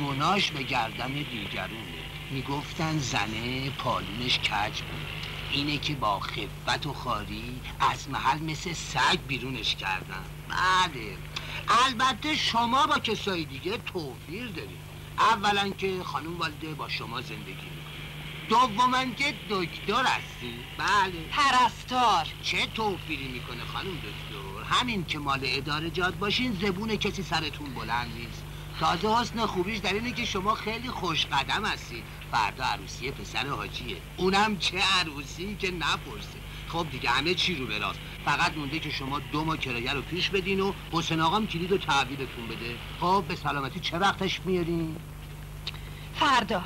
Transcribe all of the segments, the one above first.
گناش به گردن دیگرونه می‌گفتن زنه پالونش کج بود. اینه که با خفت و خاری از محل مثل سگ بیرونش کردن. بله. البته شما با کسای دیگه توفیر دارید. اولا که خانم والده با شما زندگی می‌کنه. دوما که دکتر هستی. بله. پرستار. چه توفیری می‌کنه خانم دکتر؟ همین که مال اداره جاد باشین زبون کسی سرتون بلند نیست. تازه حسن خوبیش در اینه که شما خیلی خوش قدم هستید فردا عروسی پسر حاجیه. اونم چه عروسی که نپرسه. خب دیگه همه چی رو براست فقط مونده که شما دو ماه کرایه رو پیش بدین و حسین آقام کلید و تحویلتون بده. خب به سلامتی چه وقتش میارین؟ فردا.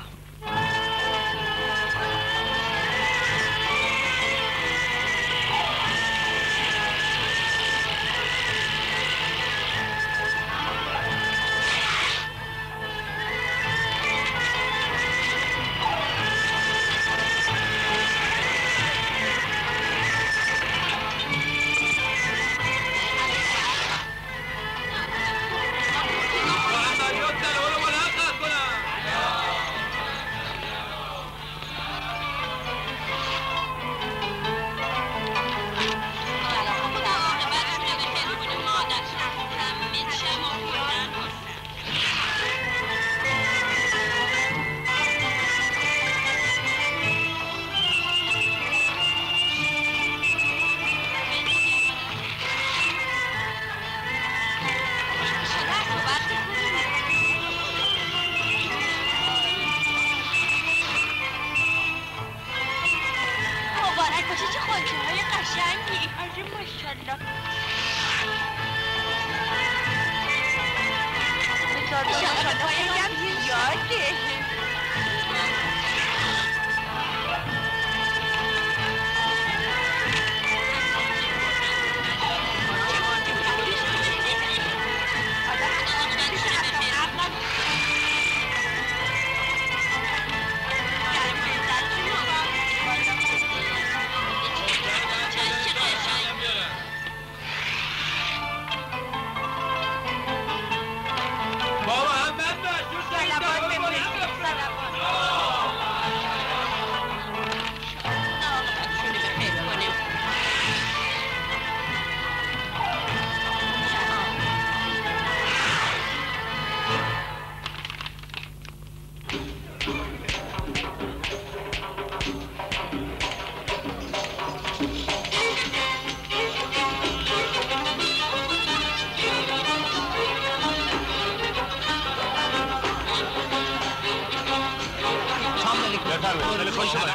خیلی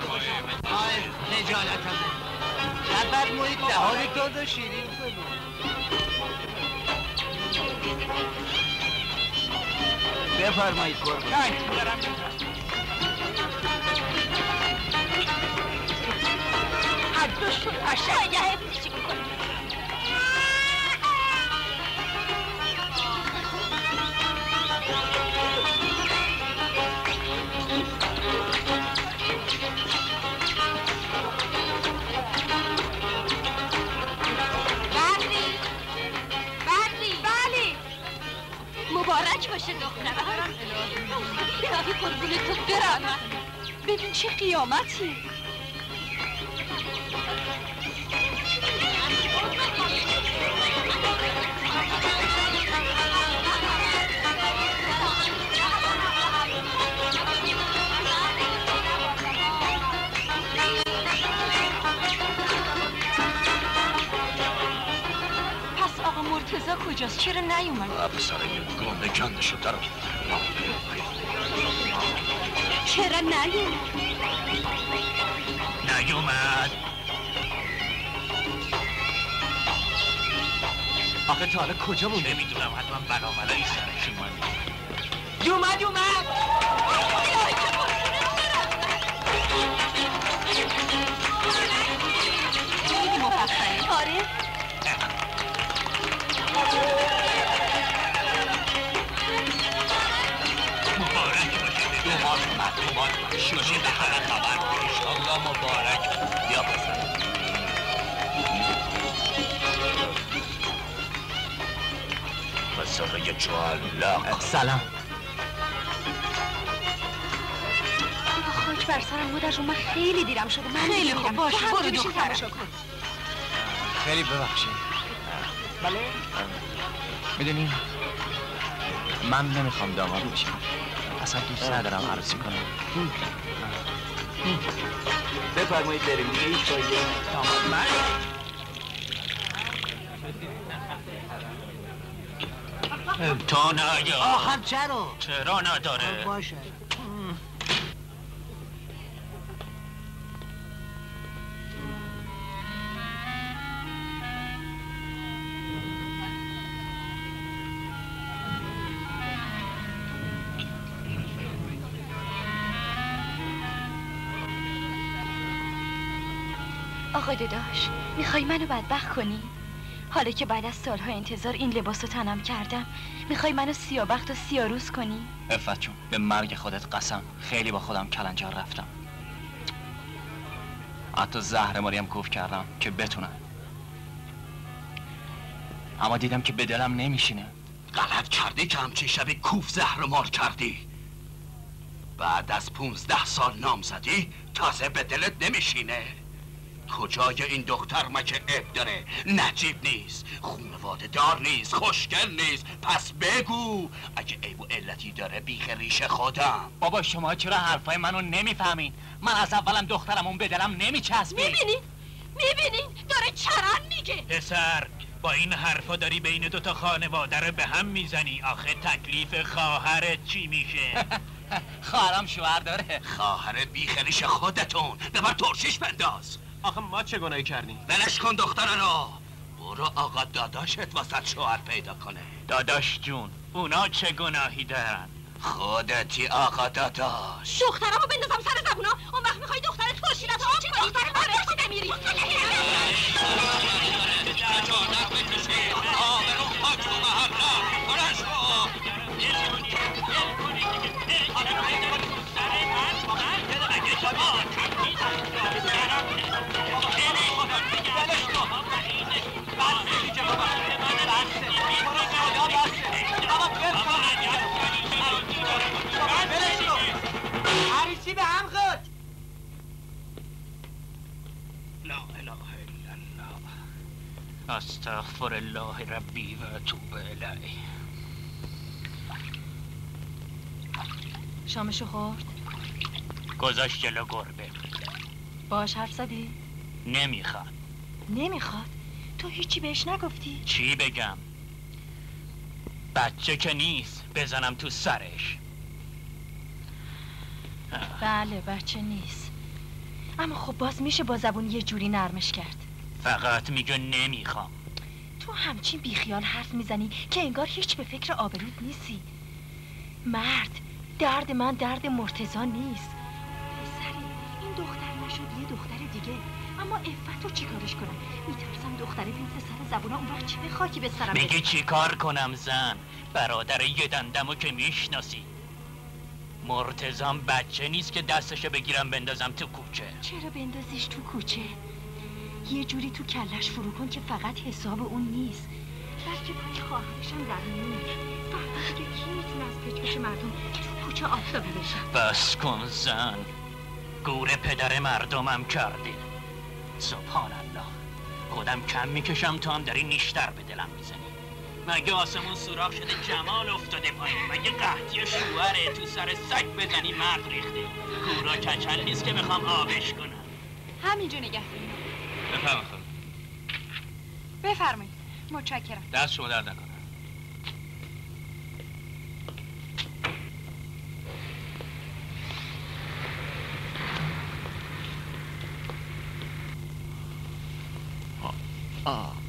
خوش آی بعد محیط دهانی تو و شیرین بگو بفرمایید قربان قشنگه باشه دخترم الهی قربون تو برم ببین چه قیامتی مرتزا کجاست چرا نیومد پسر یه گنده کندشو در چرا نیومد نیومد آخه تا حالا کجا بود نمی‌دونم حتما بناملایی سرش اومد اومد اومد آره الله مبارک. سلام. خاک بر سرم مادر من خیلی دیرم شده. من خیلی خوب. باشه برو دخترم خیلی ببخشید. بله؟ می‌دونی من نمی‌خوام داماد بشم. اصلا دوست ندارم عروسی کنم. بفرمایید بریم دیگه هیچ فایده من تا نیا. آخر چرا؟ چرا نداره؟ باشه. آقا داداش می‌خوای منو بدبخت کنی؟ حالا که بعد از سالها انتظار این لباس رو تنم کردم می‌خوای منو سیابخت و سیاروز کنی؟ افت جون به مرگ خودت قسم. خیلی با خودم کلنجار رفتم. حتی زهر ماریم کوف کردم که بتونم اما دیدم که به دلم نمیشینه. غلط کردی که همچین شبی کوف زهر مار کردی. بعد از پونزده سال نام زدی تازه به دلت نمیشینه. کجای این دختر مکه اب داره؟ نجیب نیست خونواده دار نیست خوشگل نیست. پس بگو اگه عیب و علتی داره بیخ ریش خودم. بابا شما چرا حرفای منو نمی‌فهمین؟ من از اولم دخترم اون به دلم نمیچسبید. می‌بینین؟ می‌بینین؟ داره چرن میگه. پسر با این حرفا داری بین دوتا خانواده رو به هم می‌زنی. آخه تکلیف خواهرت چی میشه؟ خواهرم شوهر داره. خواهر بیخریش خودتون. ببر ترشیش بنداز. آخه ما چه گناهی کردیم ولش کن دختر رو برو آقا داداشت واسط شوهر پیدا کنه داداش جون اونا چه گناهی دارن خودتی آقا داداش دخترمو بندازم سر زبونا اون وقت می‌خوای دخترت خورشیدت آب کنی دختر من نمیری عروسی استغفر الله ربی و اتوب الیه شامشو خورد؟ گذاشت جلو گربه. باش حرف زدی؟ نمی‌خواد. نمی‌خواد؟ تو هیچی بهش نگفتی؟ چی بگم؟ بچه که نیست بزنم تو سرش. بله بچه نیست. اما خب باز میشه با زبون یه جوری نرمش کرد. فقط میگه نمی‌خوام. تو همچین بیخیال حرف می‌زنی که انگار هیچ به فکر آبرود نیستی. مرد درد من درد مرتزا نیست. دختر نشد یه دختر دیگه. اما افت رو چیکارش کنم؟ میترسم دختره بیفته سر زبونا اون وقت چه به خاکی به سرم میگی بریزه. چی کار کنم زن؟ برادر یه دندمو که می‌شناسی. مرتزام بچه نیست که دستشو بگیرم بندازم تو کوچه. چرا بندازیش تو کوچه؟ یه جوری تو کلش فرو کن که فقط حساب اون نیست. بلکه پای خواهرشم در میون فردا دیگه کی می‌تونه از پچ مردم تو کوچه آفتابی بشه؟ بس کن زن. گور پدر مردمم کردی. سبحان الله خودم کم می‌کشم تو هم داری نیشتر به دلم می‌زنی. مگه آسمون سوراخ شده جمال افتاده پایین؟ مگه قحطی شوهره تو سر سگ بزنی مرد ریخته گورا کچل نیست که می‌خوام آبش کنم. همینجا نگه بفرمایید بفرمایید. متشکرم. دست شما درد نکنه. Ah.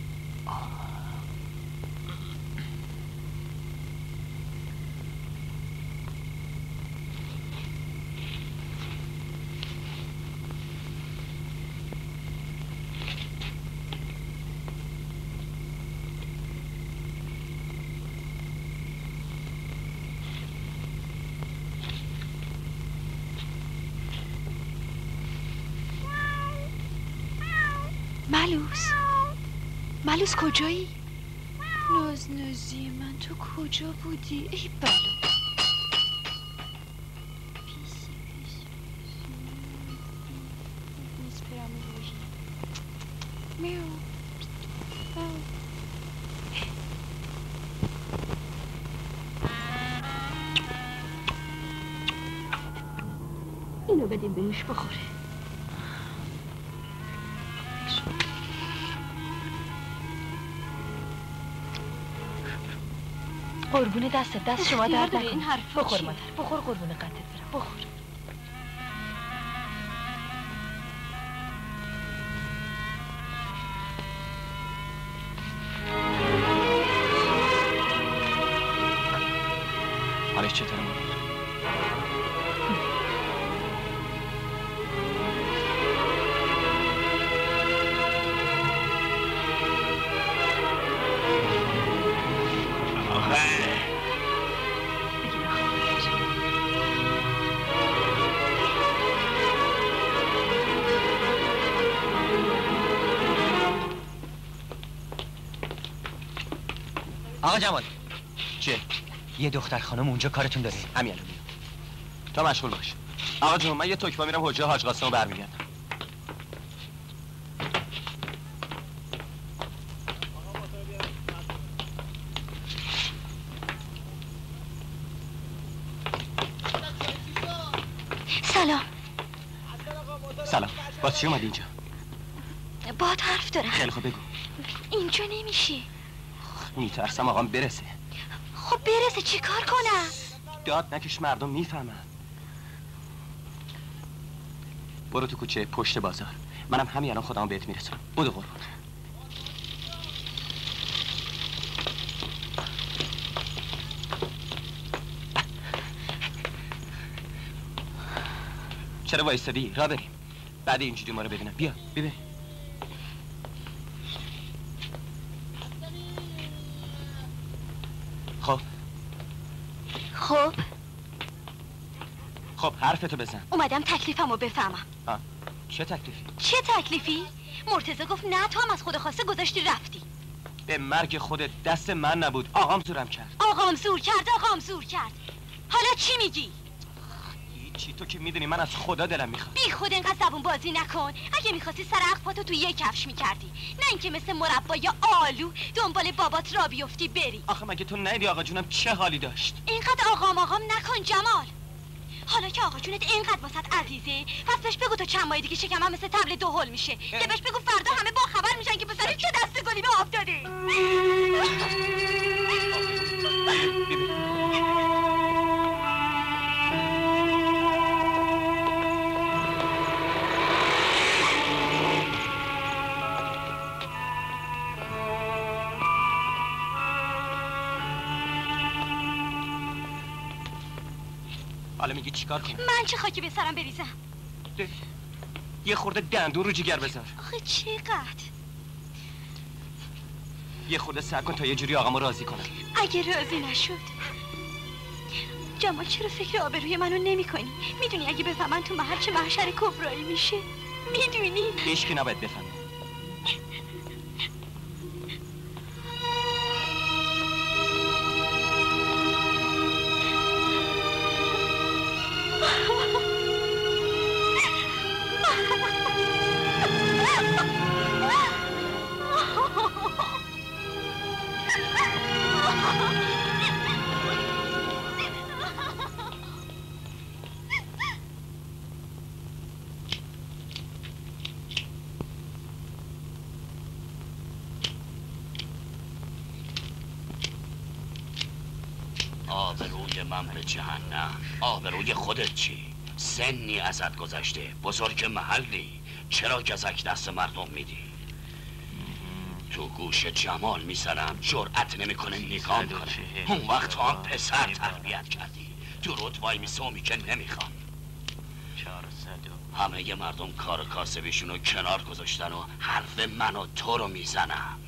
بلوز کجایی؟ نازنازی من تو کجا بودی؟ ای بلو اینو بدیم بهش بخوره قربون دست دست شما داری نکن بخور؟ مادر بخور قربون قدت برم. بخور. جمال چیه؟ یه دختر خانم اونجا کارتون داره. همین الان میام. تا مشغول باش. آقا جون من یه تکبا میرم حجه حاج قاسم رو برمیگردم. سلام. سلام. باز چی اومدی اینجا؟ باد حرف دارم. خیلی خوب بگو. اینجا نمیشی. میترسم آقام برسه. خب برسه چی کار کنم؟ داد نکش مردم می‌فهمن. برو تو کوچه پشت بازار. منم همین الان خودم بهت میرسونم. بدو قربون چرا وایستادی؟ را بریم. بعد اینجوری ما رو ببینم. بیا بیا خب خب حرفتو بزن اومدم تکلیفم رو بفهمم آه. چه تکلیفی؟ چه تکلیفی؟ مرتزا گفت نه تو هم از خود خواسته گذاشتی رفتی به مرگ خودت دست من نبود آقام زورم کرد آقام زور کرد آقام زور کرد حالا چی میگی؟ هیچی تو که می‌دونی من از خدا دلم می‌خواد بی خود اینقدر زبون بازی نکن. اگه می‌خواستی سر اخفاتو تو یه کفش می‌کردی. نه اینکه مثل مربا یا آلو دنبال بابات را بیفتی بری. آخه مگه تو ندیدی آقا جونم چه حالی داشت؟ اینقدر آقام آقام نکن جمال. حالا که آقا جونت اینقدر واسط عزیزه پس بهش بگو تو چند ماه دیگه شکمم مثل تبل دو هل میشه. که بهش بگو فردا همه با خبر میشن که پسر چه دست گلی به آب دادی چیکار من چه خاکی به سرم بریزم؟ ده. یه خورده دندون رو جیگر بذار. آخه چقدر؟ یه خورده سر کن تا یه جوری آقامو راضی کنم. اگه راضی نشد. جمال چرا فکر آبروی منو نمی کنی؟ می‌دونی اگه بفهمن تو محل چه محشر کبرایی میشه؟ می‌دونی؟ هیچکی نباید بفهمه. خودت چی؟ سنی ازت گذشته. بزرگ محلی. چرا گزک دست مردم میدی؟ تو گوش جمال می‌زنم جرأت نمی‌کنه نگاه کنه اون وقت تو هم پسر تربیت کردی. درود وای میسه میگه نمی‌خوام. همه ی مردم کار کاسبیشون رو کنار گذاشتن و حرف من و تو رو می‌زنم.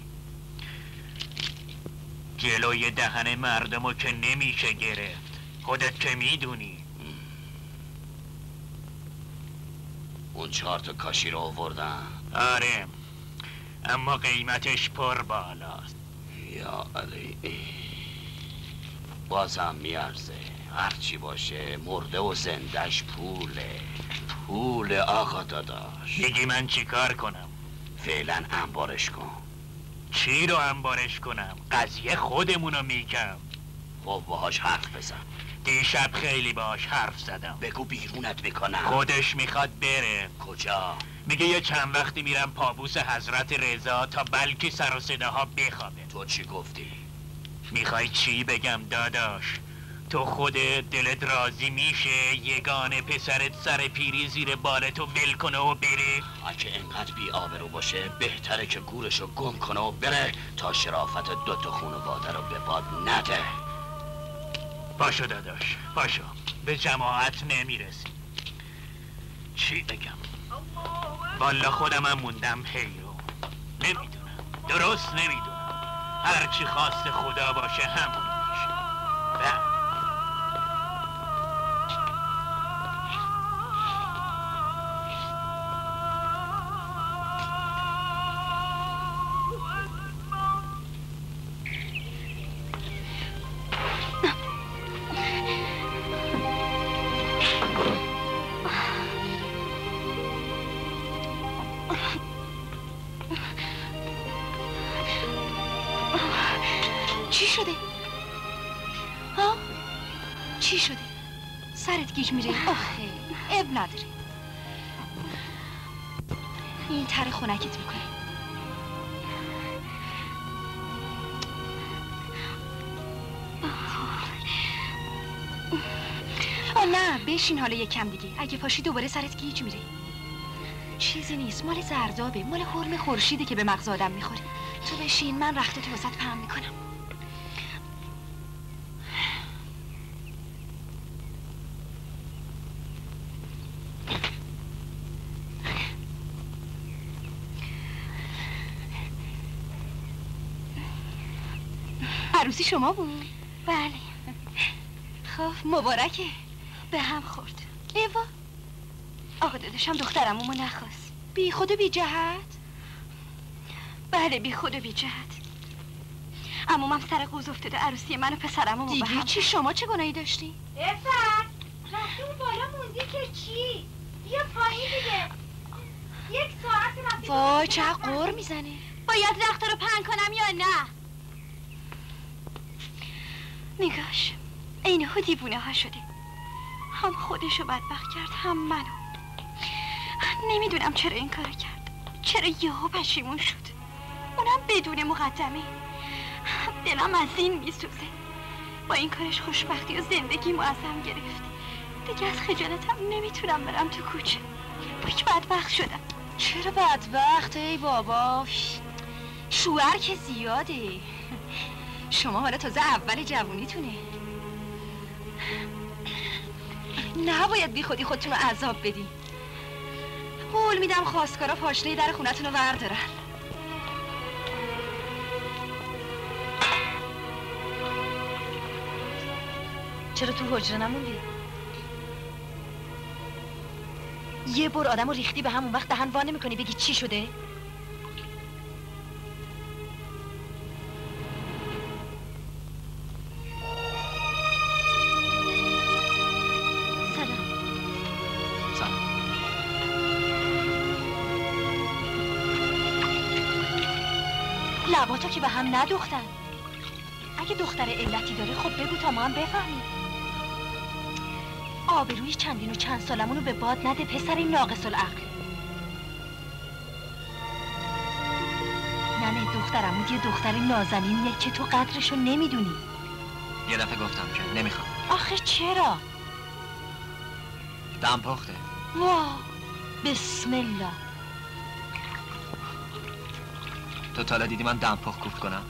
جلوی دهن مردمو که نمیشه گرفت. خودت که می‌دونی. اون چهار تا کاشی رو آوردن آره. اما قیمتش پر بالاست. یا علی. بازم میارزه. هرچی باشه مرده و زندش پوله. پول آقا داداش. میگی من چیکار کنم؟ فعلا انبارش کن. چی رو انبارش کنم؟ قضیه خودمونو میگم. خب باهاش حرف بزن. دیشب خیلی باش حرف زدم. بگو بیرونت می‌کنم. خودش می‌خواد بره. کجا؟ میگه یه چند وقتی میرم پابوس حضرت رضا تا بلکه سر و صداها بخوابه. تو چی گفتی؟ می‌خوای چی بگم داداش؟ تو خود دلت راضی میشه یگانه پسرت سر پیری زیر بالتو ول کنه و بره؟ اگه انقدر بی آبرو باشه بهتره که گورشو گم کنه و بره تا شرافت دو تا خانواده رو به باد نده. باشو داداش باشو به جماعت نمی‌رسی. چی بگم؟ والا خودم هم موندم حیرون نمی‌دونم. درست نمی‌دونم. هرچی خواست خدا باشه همون میشه بشین حالا یکم دیگه. اگه پاشی دوباره سرت گیج میره. چیزی نیست. مال زردابه. مال حرم خورشیده که به مغز آدم می‌خوره. تو بشین. من رخت تو وسط پهم می‌کنم. عروسی شما بود؟ بله. خب مبارکه. به هم خورد. ایوا. آقا داداشم دخترمومو نخواست. بی خود و بی جهت. بله بی خود و بی جهت. امومم سر قوز افتاده عروسی من و پسرمو دیگه به هم چی؟ شما چه گناهی داشتی؟ افت رفتی اون بالا موندی که چی؟ بیا پایین دیگه. یک ساعت رفتی وای چه قور می‌زنه باید رخت رو پهن کنم یا نه؟ نگاش. اینه دیوونه ها شده هم خودشو بدبخت کرد هم منو. نمی‌دونم چرا این کار کرد. چرا یهو پشیمون شد. اونم بدون مقدمه. دلم از این میسوزه. با این کارش خوشبختی و زندگی ازم گرفت. دیگه از خجالتم نمی‌تونم برم تو کوچه. باک بدبخت شدم. چرا بدبخت ای بابا؟ شوهر که زیاده. شما حالا تازه اول جوونیتونه. نباید بی خودی خودتون رو عذاب بدی قول میدم خواستگارا پاشنه در خونتون رو وردارن چرا تو حجره نموندی؟ یه بار آدم ریختی به همون وقت دهن وا می‌کنی بگی چی شده؟ هم ندوختن اگه دختر علتی داره خب بگو تا ما هم بفهمیم. آبروی چندین و چند سالمونو به باد نده پسر این ناقص العقل. ننه دخترمون یه دختر نازنینیه که تو قدرشو نمی‌دونی. یه دفعه گفتم که نمی‌خوام. آخه چرا؟ دم پخته. وا بسم الله. تو تالا دیدی من دم پخت کوفت کنم؟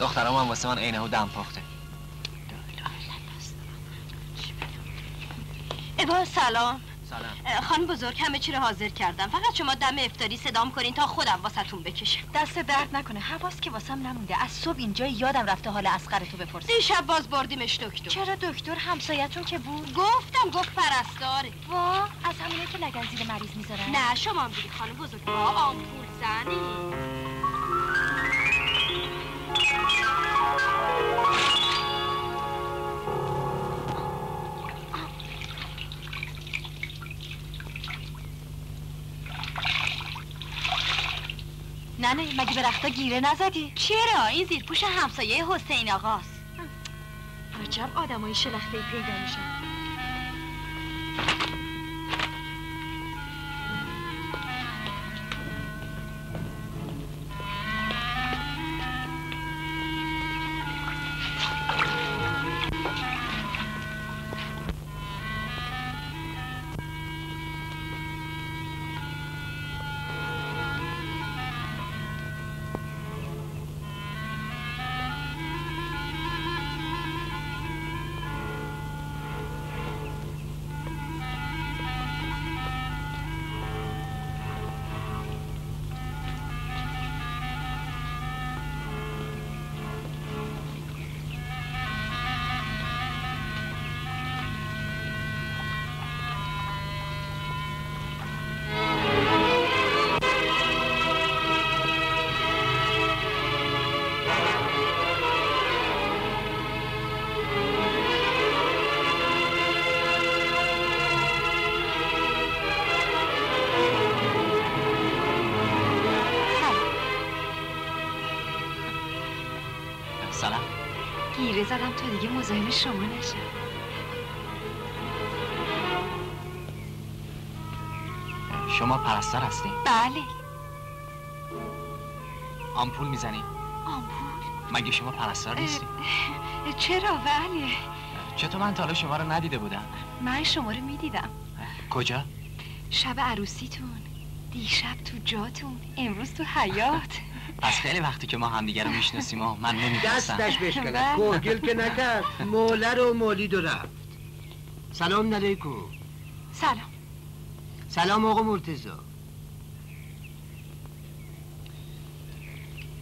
دخترم هم واسه من عینه و دم پخته ابا سلام. سلام. اه، خانم بزرگ همه چی رو حاضر کردم. فقط شما دم افتاری صدام کنین تا خودم واسهتون بکشم. دست درد نکنه. حواس که واسم نمونده. از صبح اینجا یادم رفته حال اسقر تو بپرسم دیشب باز بردیمش دکتر. چرا دکتر؟ همسایتون که بود؟ گفتم گفت پرستاره وا از همونه که لگن زیر مریض می‌ذارن. نه شما هم خانم بزرگ ما آمپول زنی. ننه مگه به رختا گیره نزدی؟ چرا؟ این زیرپوش همسایه حسین آقاست. عجب آدمای شلخته پیدا میشن. زدم تا دیگه مزاحم شما نشم شما پرستار هستین. بله. آمپول می‌زنی؟ آمپول؟ مگه شما پرستار نیستی؟ چرا؟ بله. چطور من تا حالا شما رو ندیده بودم. من شما رو می‌دیدم. کجا؟ شب عروسیتون دیشب تو جاتون امروز تو حیات پس خیلی وقتی که ما همدیگه رو می‌شناسیم و من نمی‌دونستم دستش بشکنه. کوگل که نکرد. موله رو مولید و رفت. سلام علیکم. سلام. سلام آقا مرتزا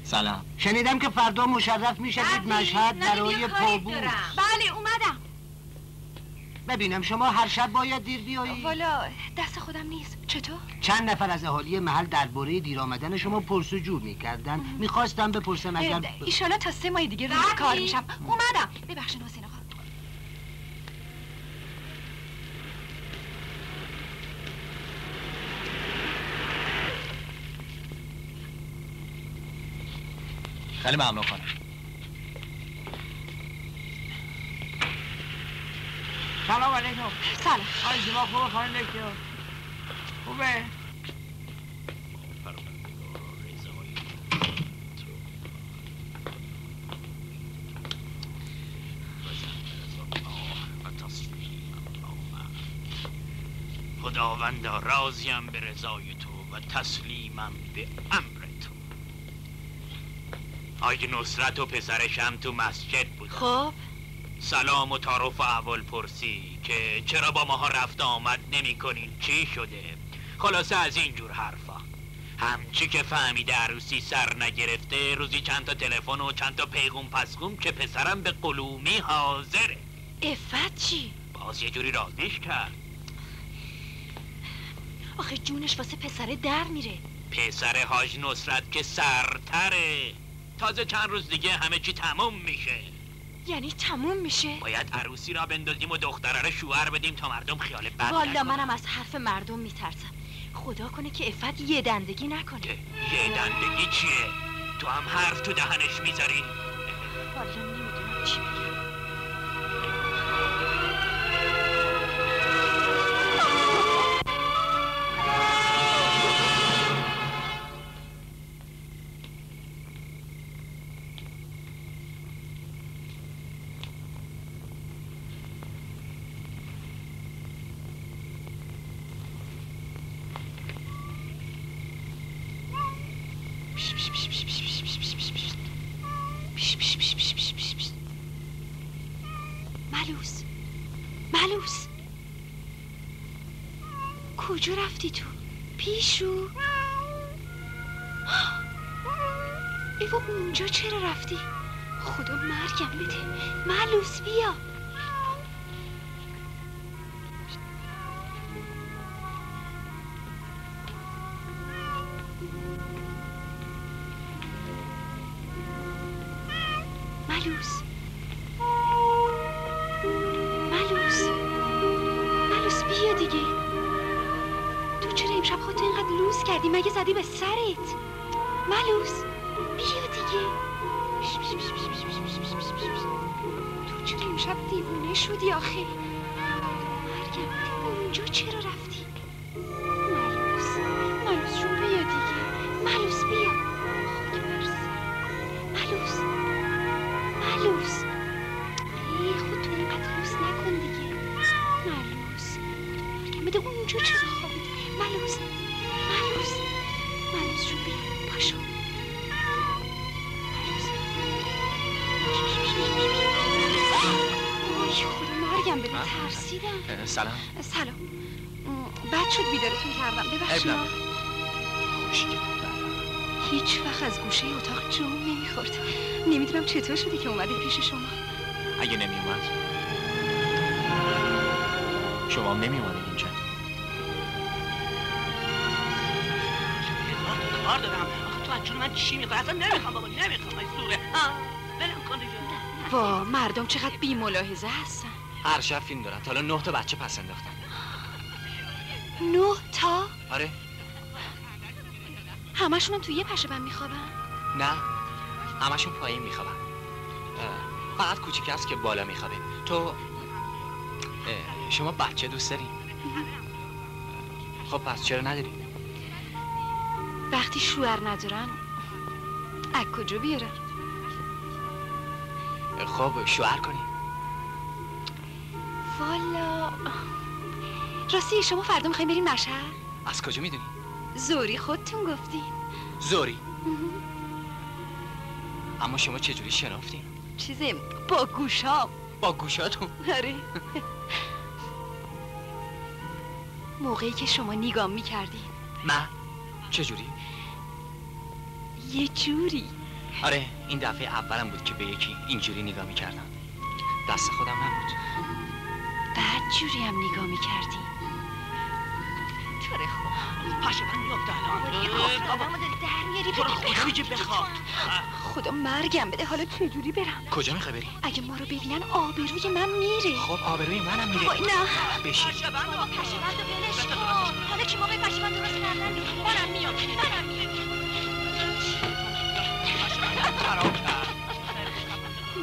سلام. شنیدم که فردا مشرف می‌شوید. مشهد برای پابوس. بله اومدم. ببینم شما هر شب باید دیر بیایی والا دست خودم نیست. چطور؟ چند نفر از اهالی محل درباره دیر آمدن شما پرسجو می‌کردن. می‌خواستم بپرسم اگر ب- ایشالا تا سه ماه دیگه روز کار میشم. اومدم. ببخشید حسین آقا. خیلی ممنون خانم. سلام علیکم. سلام. آی زما خوبه؟ خانم دکتر. خوبه؟ خداوندا راضیم به رضای تو و تسلیمم به امر تو. آی نصرت و پسرشم تو مسجد بود خب. سلام و تعارف و احوال پرسی که چرا با ماها رفت آمد نمی کنین چی شده؟ خلاصه از اینجور حرفا. همچی که فهمیده عروسی سر نگرفته روزی چند تا تلفن و چند تا پیغون پسگون که پسرم به قلومی حاضره. افت چی؟ باز یه جوری راضیش کرد. آخه جونش واسه پسره در میره. پسر حاج نصرت که سرتره. تازه چند روز دیگه همه چی تموم میشه. یعنی تموم میشه باید عروسی را بندازیم و دختره رو شوهر بدیم تا مردم خیال بد والا. منم از حرف مردم میترسم خدا کنه که افت یه دندگی نکنه یه دندگی چیه؟ تو هم حرف تو دهنش می‌ذاری؟ والا نمی‌دونم چی بگم گوشه اتاق جون نمی‌خورد. نمی‌دونم چطور شده که اومده پیش شما. اگه نمی اومد شما هم نمی اومدین اینجا کار دارم. آخه تو از جون من چی می‌خوای؟ اصلا نمی‌خوام بابا نمی‌خوام ای سوره ها ولم کن دیگه. وا مردم چقدر بی ملاحظه هستن. هر شب فیلم دارن. تا حالا نه تا بچه پس انداختن. نه تا؟ آره. همشون هم توی یه پشه بند میخوابن. نه. همشون پایین میخوابن. فقط کوچیک است که بالا میخوابه. تو شما بچه دوست داری؟ خب پس چرا نداری؟ وقتی شوهر ندارن از کجا بیارن خب شوهر کنی. والا. راستی شما فردا می‌خوایم بریم مشهد؟ از کجا می‌دونی؟ زوری خودتون گفتین زوری. اما شما چجوری شنافتین؟ چیزه با گوشام. با گوشاتون؟ آره. موقعی که شما نگام می‌کردین من؟ چجوری؟ یه جوری. آره این دفعه اولم بود که به یکی اینجوری نگاه می‌کردم. دست خودم نبود. بعد جوری هم نگاه می‌کردین چرا؟ خب پشه من میفته الان. تو رو خدا بگی بخواد خدا مرگم بده. حالا چجوری برم؟ کجا می‌خوای بری؟ اگه ما رو ببینن آبروی من میره. خب آبروی منم میره. نه. بشین. بابا پشه‌بند رو ولش کن. حالا که موقع پشه‌بند درست کردن؟ منم میام. منم میام.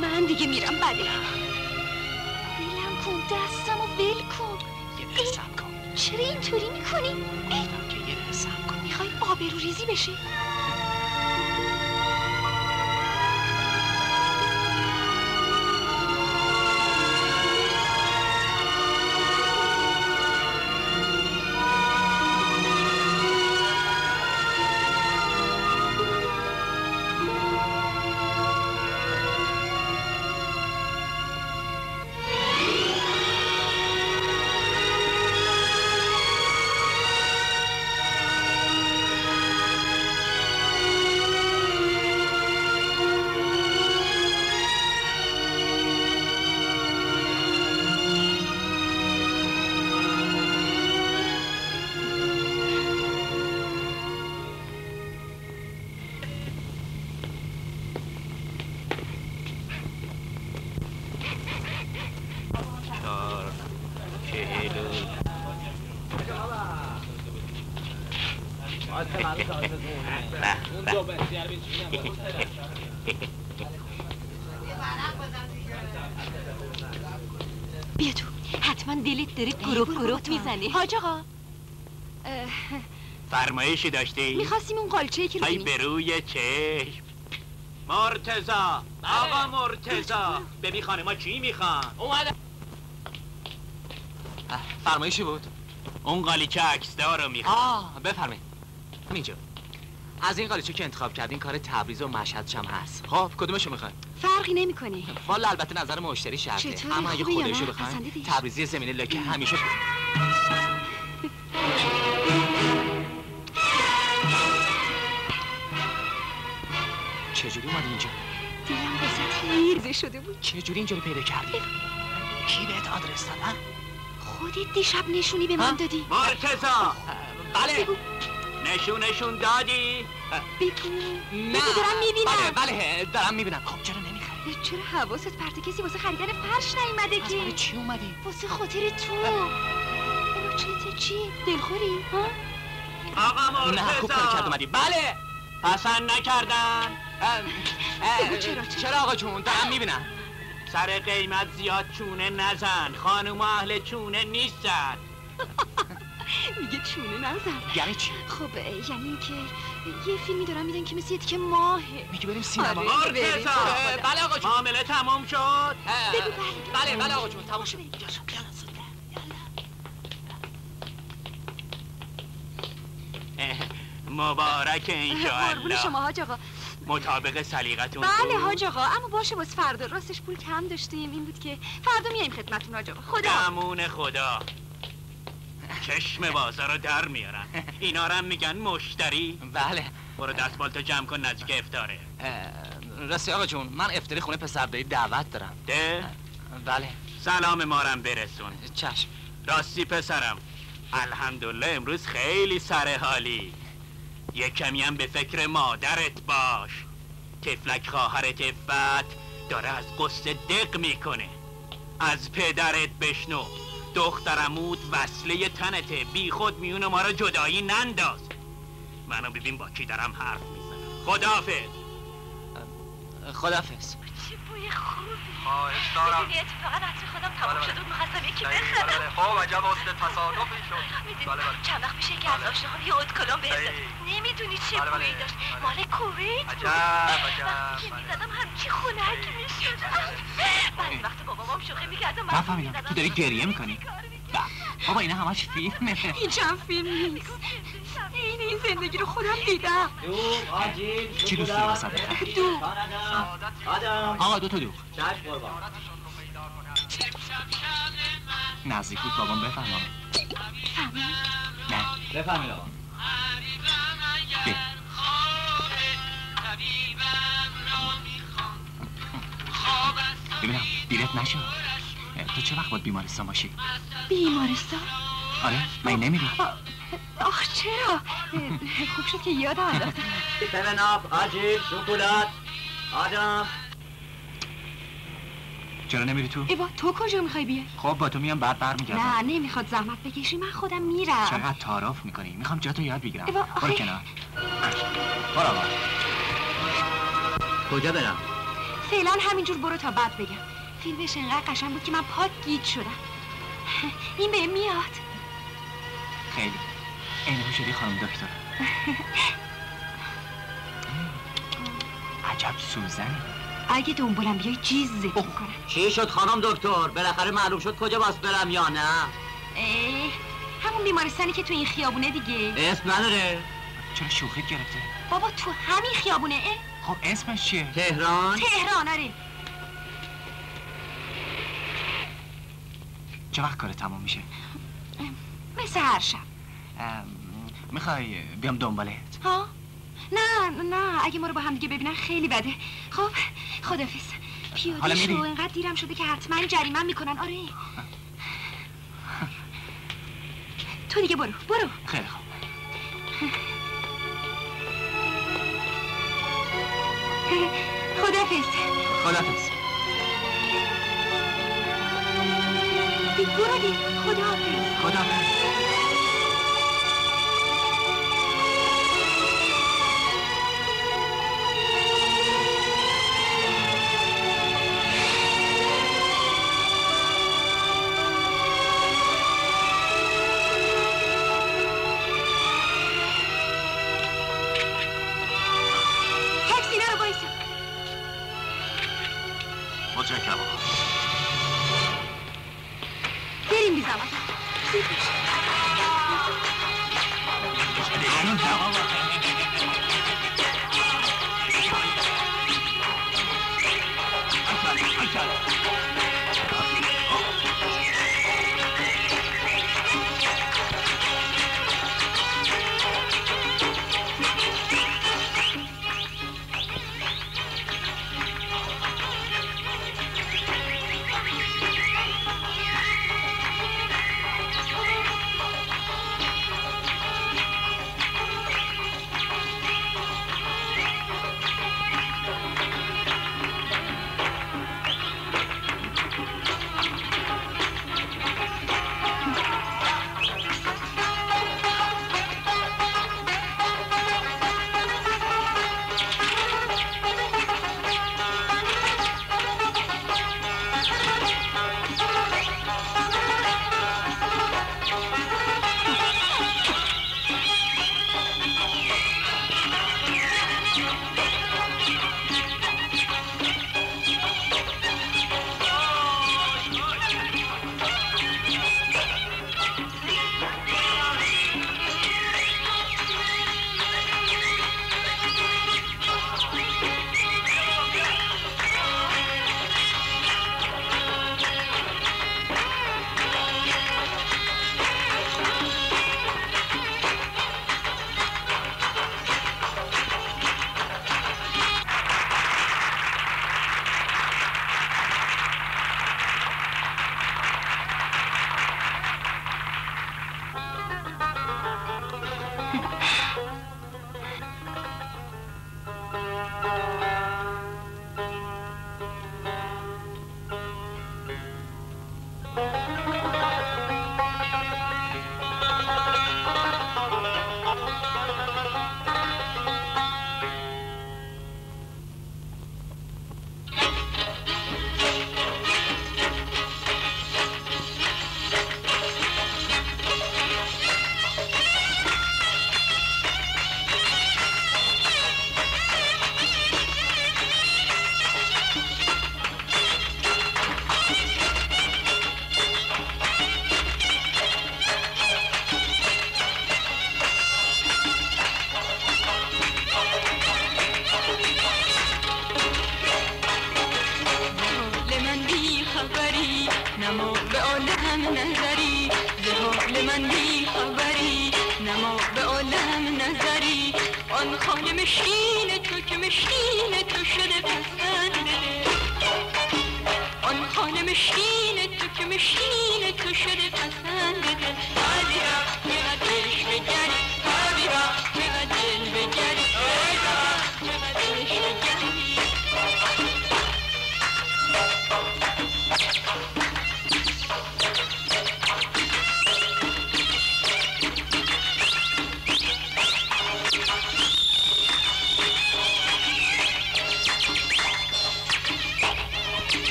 من دیگه میرم بله. ولم کن دستم و ول کن. چرا اینطوری می‌کنی؟ گفتم که یه صبر کن می‌خوای آبرو ریزی فرمایشی داشتی؟ می‌خواستیم اون قالچه که ای به روی چشم. مرتزا آقا مرتزا ببین خانما چی می‌خوان؟ اومدم فرمایشی بود. اون قالیچه عکسدار رو می‌خوان. آه بفرمایید. همینجا. از این قالیچه که انتخاب کردین کار تبریز و مشهدش هم هست. خب کدومشو می‌خواین؟ فرقی نمی‌کنه. والا البته نظر مشتری شرطه؟ اما اگه خودشو؟ بخواین؟ تبریزی زمینه لکه همیشه. چجوری اومدی اینجا؟ دلم واسه میرزه شده بود. چجوری اینجوری پیدا کردی؟ کی بهت آدرس داد ها؟ خودت دیشب نشونی به من؟ دادی. مرتزا بله. نشونشون دادی. بگو. نه. بگو دارم می‌بینم. بله بله دارم می‌بینم. خب چرا نمی‌خری؟ چرا حواست پرت کسی واسه خریدن فرش نیومده از برای که چی اومدی؟ واسه خاطر تو. چه چی؟ دلخوری ها؟ آقا نه خوب کاری کرد مرتزا اومدی. بله! پسند نکردن. چرا، چرا؟ آقا جون؟ دارم می‌بینم. سر قیمت زیاد چونه نزن. خانم اهل چونه نیستن. میگه چونه نزن. یعنی چی؟ خب یعنی اینکه یه فیلمی دارم میدن که مثل یه تیکه ماهه میگه بریم سینما. آره. بریم. بله آقا معامله تمام شد. بگو بله بله بله آقا جون تموم شد. مبارک قربون انشاءالله شما حاج آقا. مطابق سلیقتون بله؟ حاج آقا. اما باشه باز فردا. راستش پول کم داشتیم. این بود که فردا میایم خدمتتون حاج آقا. خدا. دمون خدا. چشم بازار رو در میارن. اینا رو هم میگن مشتری. بله. برو دستمالتو جمع کن نزدیک افتاره. راستی آقا جون من افتاری خونه پسر دایی دعوت دارم. ده؟ بله. سلام مارم برسون. چشم. راستی پسرم. الحمدلله امروز خیلی سر حالی. یه کمی هم به فکر مادرت باش. تفلک خواهرت افت داره از قصه دق می‌کنه. از پدرت بشنو. دخترمود وصله تنته. بی خود میون ما رو جدایی ننداز. منو ببین با کی دارم حرف می‌زنم. خدافظ خدافز چه بوی خوبی خواهش دارم می‌دونی اتفاقا عطر خودم تمام بله، شده بود می‌خواستم یکی صحیح، بخرم بله، خب عجب حسن تصادفی شد می‌دونی بله بله. چند وقت میشه که از بله. آشناخان یه ادکلون بهت صحیح. نمی‌دونی چه بله، بله، بویی داشت. بله. مال کویت بود. عجب عجب وقتی که بله. می‌زدم همچی خونکی می‌شدم بعد وقت بابامم شوخی می‌کردم من فهمیدم. تو داری گریه می‌کنی؟ بابا اینا همش فیلمه. این هم فیلم نیست. این این زندگی رو خودم دیدم. چی دوست داری واسه بخرم؟ دو آقا دو تا دوغ. نزدیک بود بابام بفهمم نه. بفهمید آقا. بیا. ببینم دیرت نشد. تو چه وقت باید بیمارستان باشی؟ بیمارستان؟ آره من نمیری؟ آخ چرا؟ خوب شد که یادم انداختم سمناپ آجیل شکلات. آدم. چرا نمیری تو؟ ایوا تو کجا می‌خوای بیای؟ خب با تو میام بعد برمیگردم نه نمی‌خواد زحمت بکشی من خودم میرم. چقدر تعارف می‌کنی؟ می‌خوام جاتو یاد بگیرم. ایوا، برو آخه- کنار. برو آقا. کجا برم؟ فعلا همینجور برو تا بعد بگم. فیلمش انقدر قشنگ بود که من پاک گیج شدم. این به میاد. خیلی. اینه شدی خانم دکتر. عجب سوزنی. اگه دنبالم بیای جیز ذکر می‌کنم. چی شد خانم دکتر؟ بالاخره معلوم شد کجا باز برم یا نه؟ همون بیمارستانی که تو این خیابونه دیگه. اسم نداره. چرا شوخیت گرفته؟ بابا تو همین خیابونه اه؟ خب اسمش چیه؟ تهران. تهران آره. چه وقت کار تمام میشه؟ مثل هر شب. می‌خوای بیام دنبالت؟ ها؟ نه نه اگه ما رو با هم دیگه ببینن خیلی بده. خب خدافز حالا پیاده؟ شو اینقدر دیرم شده که حتما جریمه می‌کنن. آره. تو دیگه برو برو. خیلی خوب. خدافز خدافز دی برو دی خدافز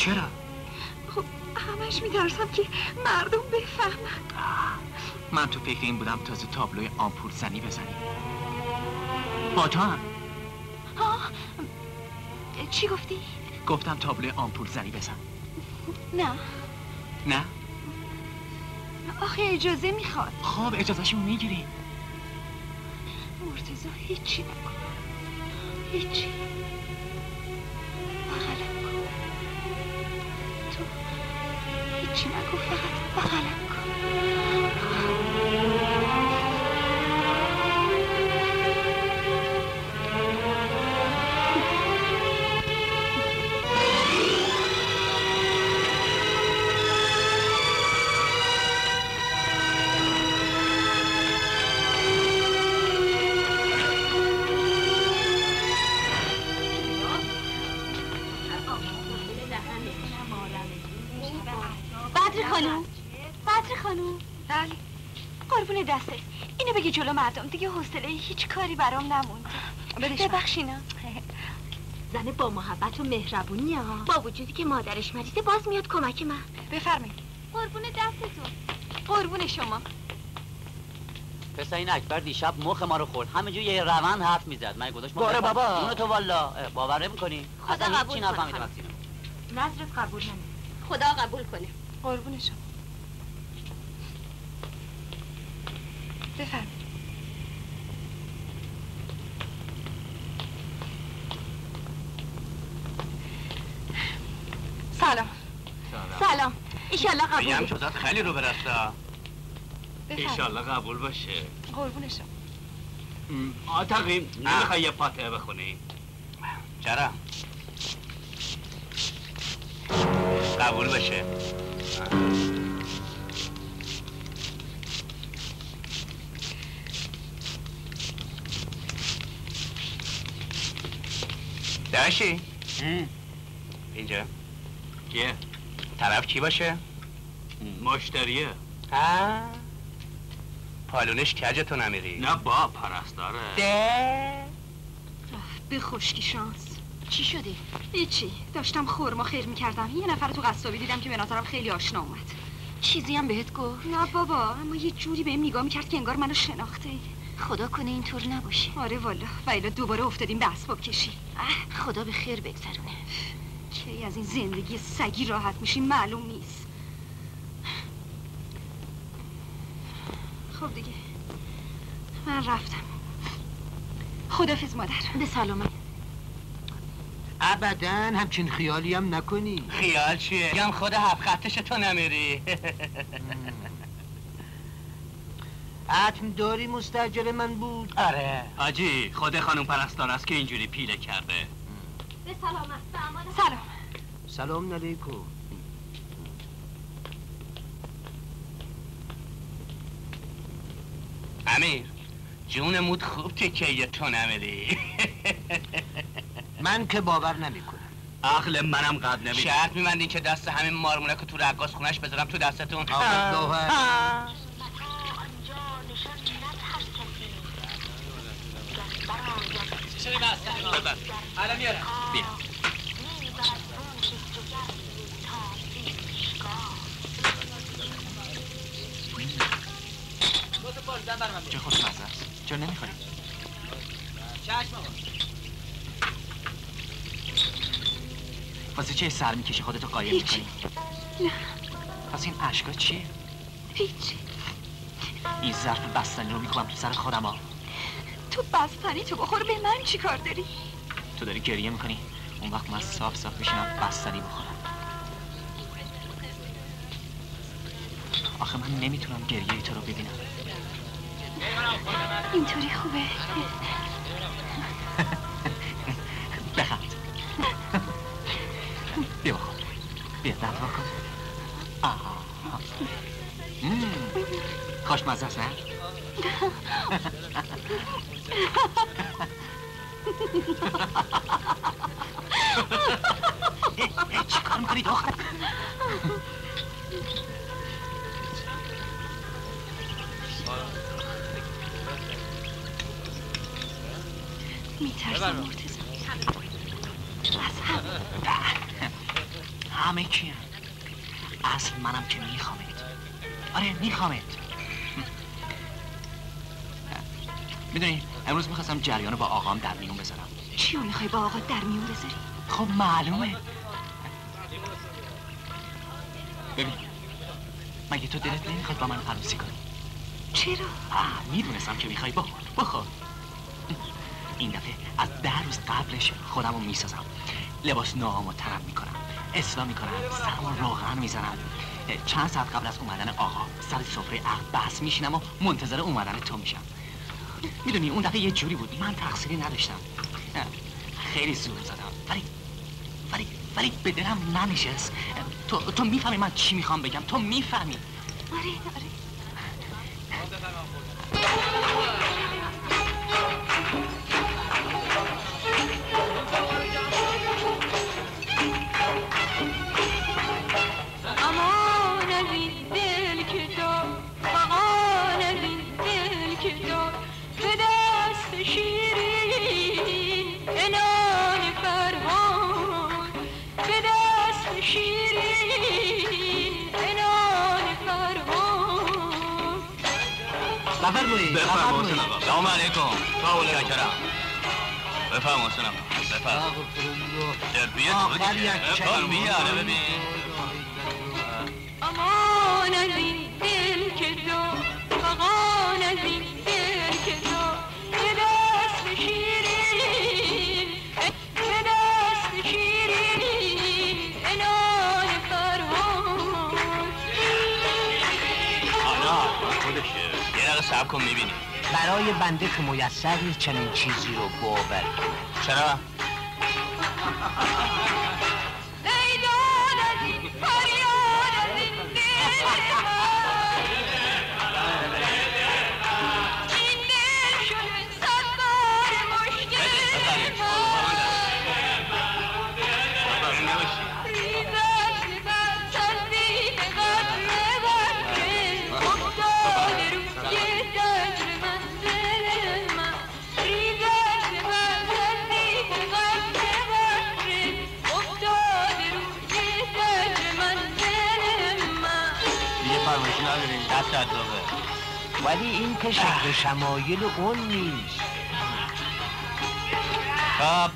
چرا؟ خب همش میترسم که مردم بفهمن. من تو فکر این بودم تازه تابلوی آمپول زنی بزنی. با تو هم ها چی گفتی؟ گفتم تابلوی آمپول زنی بزن. نه. نه؟ آخه اجازه می‌خواد. خب اجازهشو می‌گیری. مرتزا هیچی نکن. هیچی. هیچی نکن فقط بغلم بگی جلو مردم. دیگه حوصله هیچ کاری برام نموند. ببخشینا زن با محبت و مهربونی ها. با وجودی که مادرش مریضه باز میاد کمک من. بفرمایید. قربون دستتون. قربون شما. پسر این اکبر دیشب مخ ما رو خورد. همینجور یه روند حرف می‌زد. من گذاشت باره بابا. اونو تو والا. باور نمی‌کنی؟ خدا قبول کنه. نظرت قبول نمی خدا قبول کنه. قربون شما. بفرمایید سلام سلام شدت؟ خیلی رو برسته. ایشالله قبول باشه. قربونشم آتقی نمی‌خوای یه پاته بخونی؟ چرا؟ قبول بشه داشی اینجا. کیه؟ طرف کی باشه؟ مشتریه. ها؟ پالونش کج تو نمیری؟ نه با پرستاره. ده. به خشکی شانس. چی شده؟ هیچی. داشتم خورما خیر می‌کردم. یه نفر تو قصابی دیدم که به نظرم خیلی آشنا اومد. چیزی هم بهت گفت؟ نه بابا اما یه جوری بهم نگاه می‌کرد که انگار منو شناخته. خدا کنه اینطور نباشه. آره والا. و الا دوباره افتادیم به اسباب کشی. خدا به خیر بگذرونه. کی از این زندگی سگی راحت میشیم معلوم نیست. خب دیگه. من رفتم. خدافز مادر. به سلامت. ابدا همچین خیالی هم نکنی. خیال چیه؟ میگم خود هفت خطش تو نمیری. حتم داری مستجر من بود؟ آره. آجی خود خانم پرستار است که اینجوری پیله کرده. به سلامت به امان. سلام سلام علیکم. امیر جون مود خوب که که تو نمیری من که باور نمی‌کنم. عقل منم قد نمیده شرط میبندین که دست همین مارمونه که تو رقاص خونش بذارم تو دستتون. آقا گوهر. الان میارم بیا چه خوشمزه است چرا نمی‌خوری؟ چشم آقا واسه چه سر می‌کشی خودتو قایم هیچی. می‌کنی؟ نه پس این اشکا چیه؟ هیچی این ظرف بستنی رو می‌کنم تو سر خودم ها تو بستنی تو بخور به من چی کار داری؟ تو داری گریه می‌کنی اون وقت من صاف صاف بشینم بستنی بخورم آخه من نمی‌تونم گریه تو رو ببینم اینطوری خوبه بخند بیا بخور بیا دست کن آها مم. خوشمزه است نه؟ خب معلومه. ببین مگه تو دلت نمی‌خواد با من عروسی کنی؟ چرا؟ آه می‌دونستم که می‌خوای بخور بخور. این دفعه از ده روز قبلش خودم رو می‌سازم. لباس ناهام و تنم می‌کنم. اصلا می‌کنم. سرم و روغن می‌زنم. چند ساعت قبل از اومدن آقا سر سفره عقد بحث میشینم و منتظر اومدن تو میشم. می‌دونی اون دفعه یه جوری بود. من تقصیری نداشتم. خیلی زور زدم ولی به دلم ننشست تو تو می‌فهمی من چی می‌خوام بگم. تو می‌فهمی. آره آره. بفرمایید. بفرم بفرمایید. سلام علیکم. شاکرم بفرم حسین آقا بفرم استغفرالله. بیا تو دیگه بیاره ببین امان می‌بینی برای بنده که میسر نیست چنین چیزی رو باور کنم چرا؟ ولی این که شهر شمایل اون نیست. خب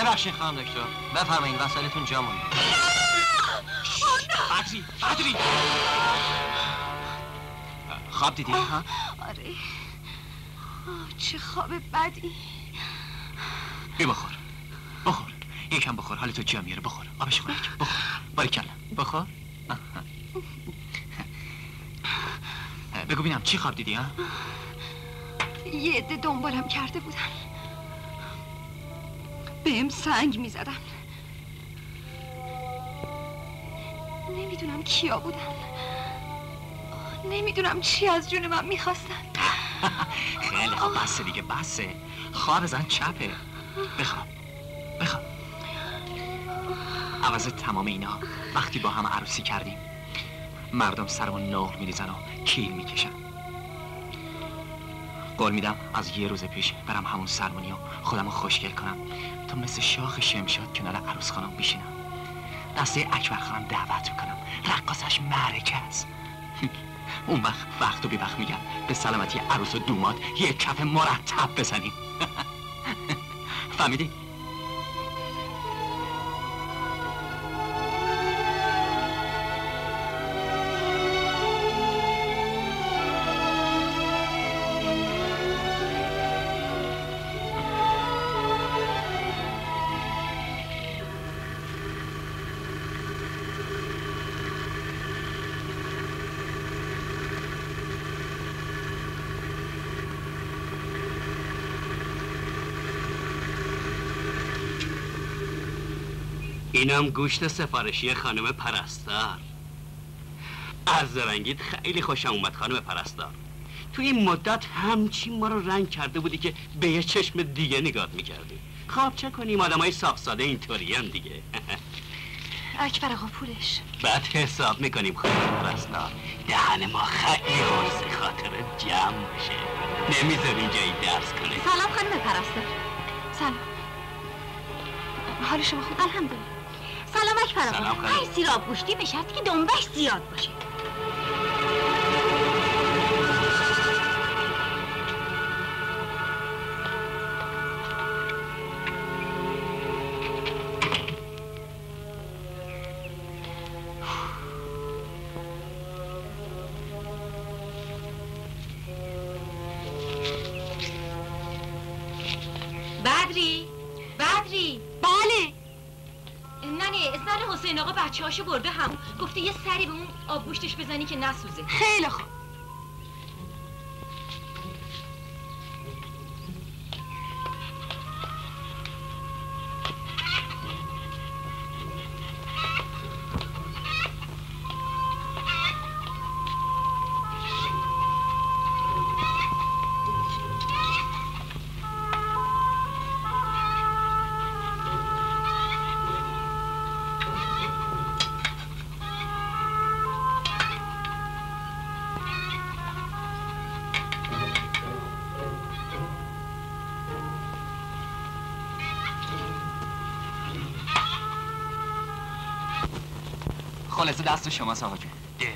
ببخشید خانم دکتر. بفرمایید وسایلتون جا مونده. بدری بدری خواب دیدی؟ ها؟ آره. چه خواب بدی. بی بخور. بخور. یکم بخور حال تو جا میاره. بخور. آبش خنک بخور. باریکلا بخور. بگو بینم چی خواب دیدی ها؟ یه عده دنبالم کرده بودن. بهم سنگ می‌زدن. نمی‌دونم کیا بودن. نمی‌دونم چی از جون من می‌خواستن. خیلی خوب بسه دیگه بسه خواب زن چپه. بخواب بخواب. عوض تمام اینا. وقتی با هم عروسی کردیم مردم سرمون نور میریزن و کیل می‌کشن. قول میدم از یه روز پیش برم همون سرمونی و خودم رو خوشگل کنم. تا مثل شاخ شمشاد کنار عروس خانم بشینم. دسته اکبر خانم دعوت می‌کنم. رقاصش معرکه است. اون وقت وقت و بی وقت میگم. به سلامتی عروس و دوماد یه کف مرتب بزنیم. فهمیدی؟ اینم گوشت سفارشی خانم پرستار. از زرنگیت خیلی خوشم اومد خانم پرستار. تو این مدت همچین ما رو رنگ کرده بودی که به یه چشم دیگه نگاه می‌کردی. خواب چه کنیم؟ آدم های صاف ساده اینطوری هم دیگه. اکبر آقا پولش. بعد حساب می‌کنیم خانم پرستار. دهن ما خیلی حرص خاطر جمع باشه نمی‌ذاریم جایی درس کنه. سلام خانم پرستار. سلام. حال شما خوب؟ الحمدلله. سلام اکبر آقا سلام خانم. پنج سیر آب گوشتی به شرطی که دنبش زیاد باشه. بدری؟ بدری؟ بله. ننه زن حسین آقا بچه هاشو برده هم. گفته یه سری به اون آب گوشتش بزنی که نسوزه. خیلی خوب. دست شماست آقا جون. ده.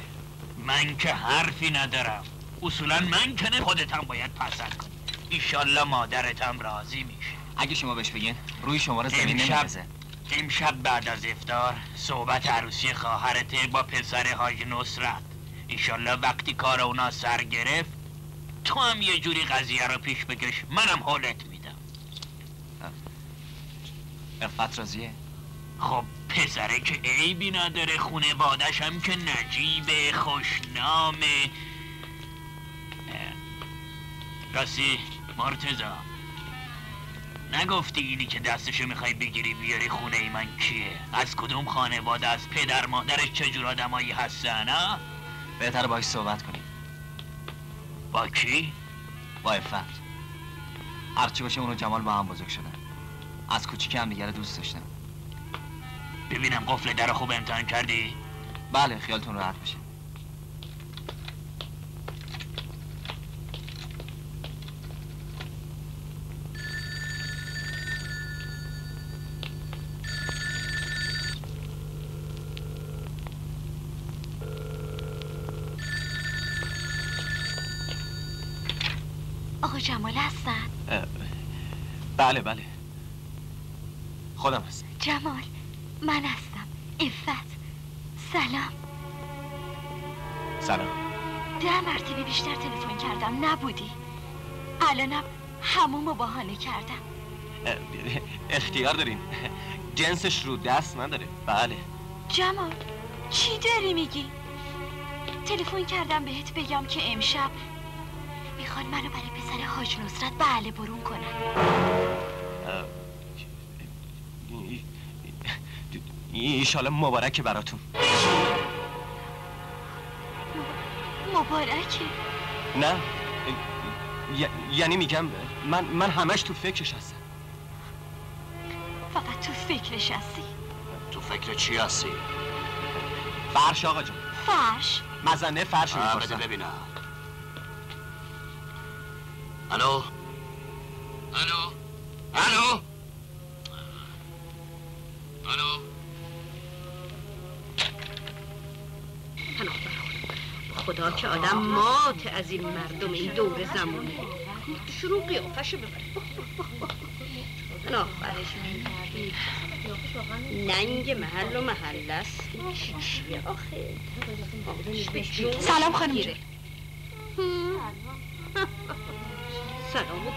من که حرفی ندارم. اصولا من که نه خودتم باید پسند کنی ایشالله مادرتم راضی میشه. اگه شما بهش بگین روی شما رو زمین امشب نمیرزه امشب بعد از افطار صحبت عروسی خواهرته با پسر حاج نصرت. ایشالله وقتی کار اونا سر گرفت تو هم یه جوری قضیه رو پیش بکش. منم حالت میدم. افت راضیه؟ خب پسره که عیبی نداره خونه بادش هم که نجیبه خوشنامه راستی مرتزا نگفتی اینی که دستشو می‌خوای بگیری بیاری خونه ای من کیه؟ از کدوم خانواده از پدر مادرش چجور آدمایی هستن ها؟ بهتر باش صحبت کنیم. با کی؟ با افت هرچی باشه اونو جمال با هم بزرگ شدن. از کوچیک هم دیگه دوست داشتن. ببینم قفل در خوب امتحان کردی؟ بله خیالتون راحت آقا جمال هستن؟ بله بله. همومو بهانه کردم. اختیار دارین. جنسش رو دست نداره. بله. جمال چی داری میگی؟ تلفن کردم بهت بگم که امشب می‌خوان منو برای پسر حاج نصرت بله برون کنن. ایشالا مبارک براتون. مبارکه. نه یعنی میگم من من همش تو فکرش هستم. فقط تو فکرش هستی. تو فکر چی هستی؟ فرش آقا جون فرش؟ مزنه فرش می‌پرسم. بده ببینم. الو؟ الو؟ الو؟ خدا که آدم مات از این مردم این دور زمونه شروع قیافشو ببر. آفرین ننگ محل و محل است. جون سلام خانم گیره. سلام و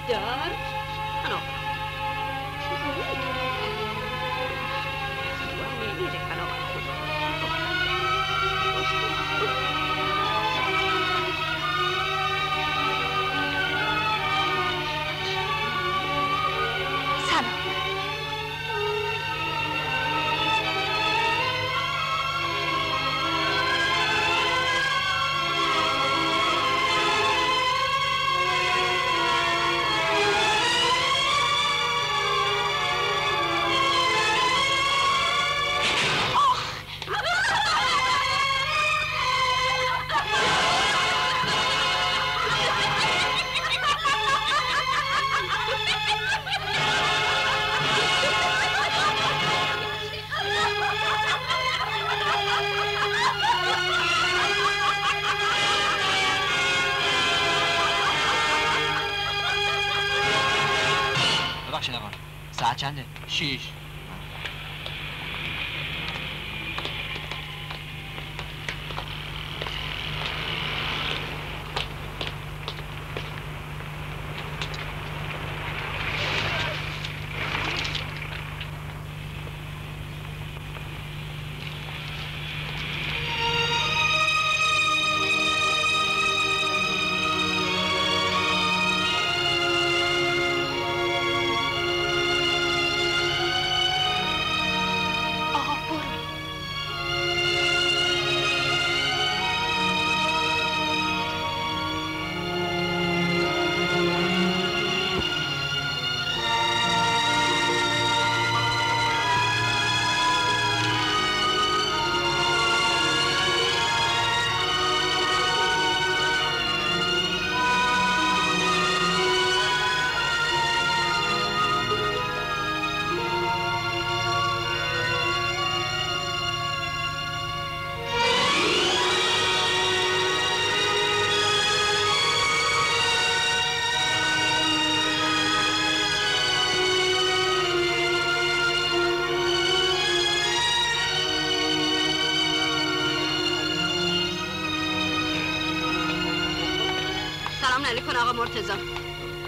مرتضی.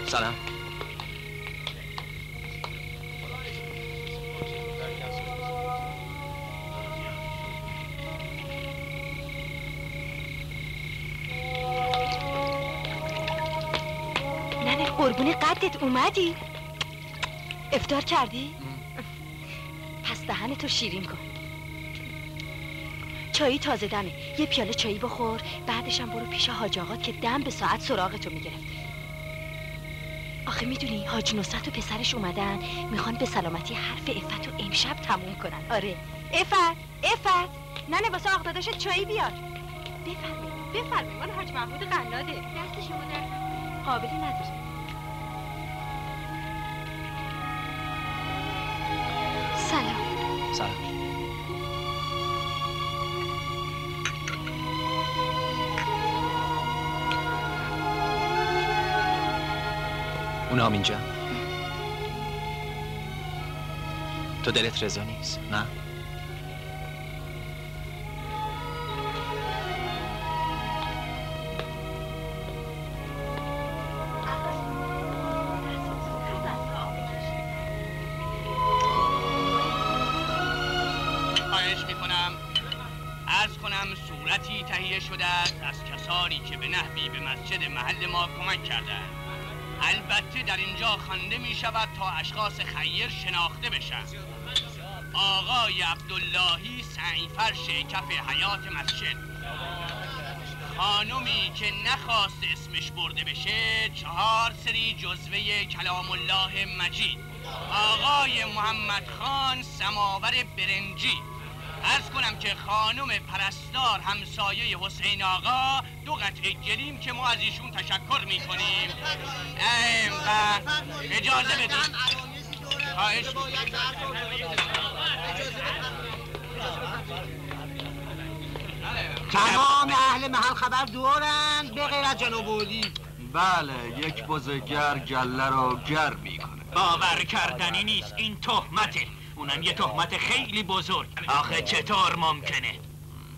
سلام. ننه قربون قدت اومدی؟ افتار کردی؟ پس دهن تو شیرین کن. چایی تازه دمه. یه پیاله چایی بخور بعدش هم برو پیش حاج آقا که دم به ساعت سراغتو می‌گرفت آخه می‌دونی حاج نصرت و پسرش اومدن می‌خوان به سلامتی حرف افت و امشب تموم کنن. آره. افت افت ننه واسه آق داداشت چایی بیار. بفرمایید بفرمایید. مال حاج محمود قلاده. دست شما در قابلی نداره. اونام اینجا. تو دلت رضا نیست نه؟ خوانده می شود تا اشخاص خیر شناخته بشن. آقای عبداللهی سعی فرش کف حیات مسجد. خانمی که نخواست اسمش برده بشه چهار سری جزوه کلام الله مجید. آقای محمد خان سماور برنجی. ارز کنم که خانم پرستار همسایه حسین آقا دو قطعه گلیم که ما از ایشون تشکر می‌کنیم. و اجازه بدید خواهش تمام اهل محل خبر دورن. به غیر از بله یک بزرگر گله رو گر می‌کنه باور کردنی نیست. این تهمته. اونم یه تهمت خیلی بزرگ. آخه چطور ممکنه؟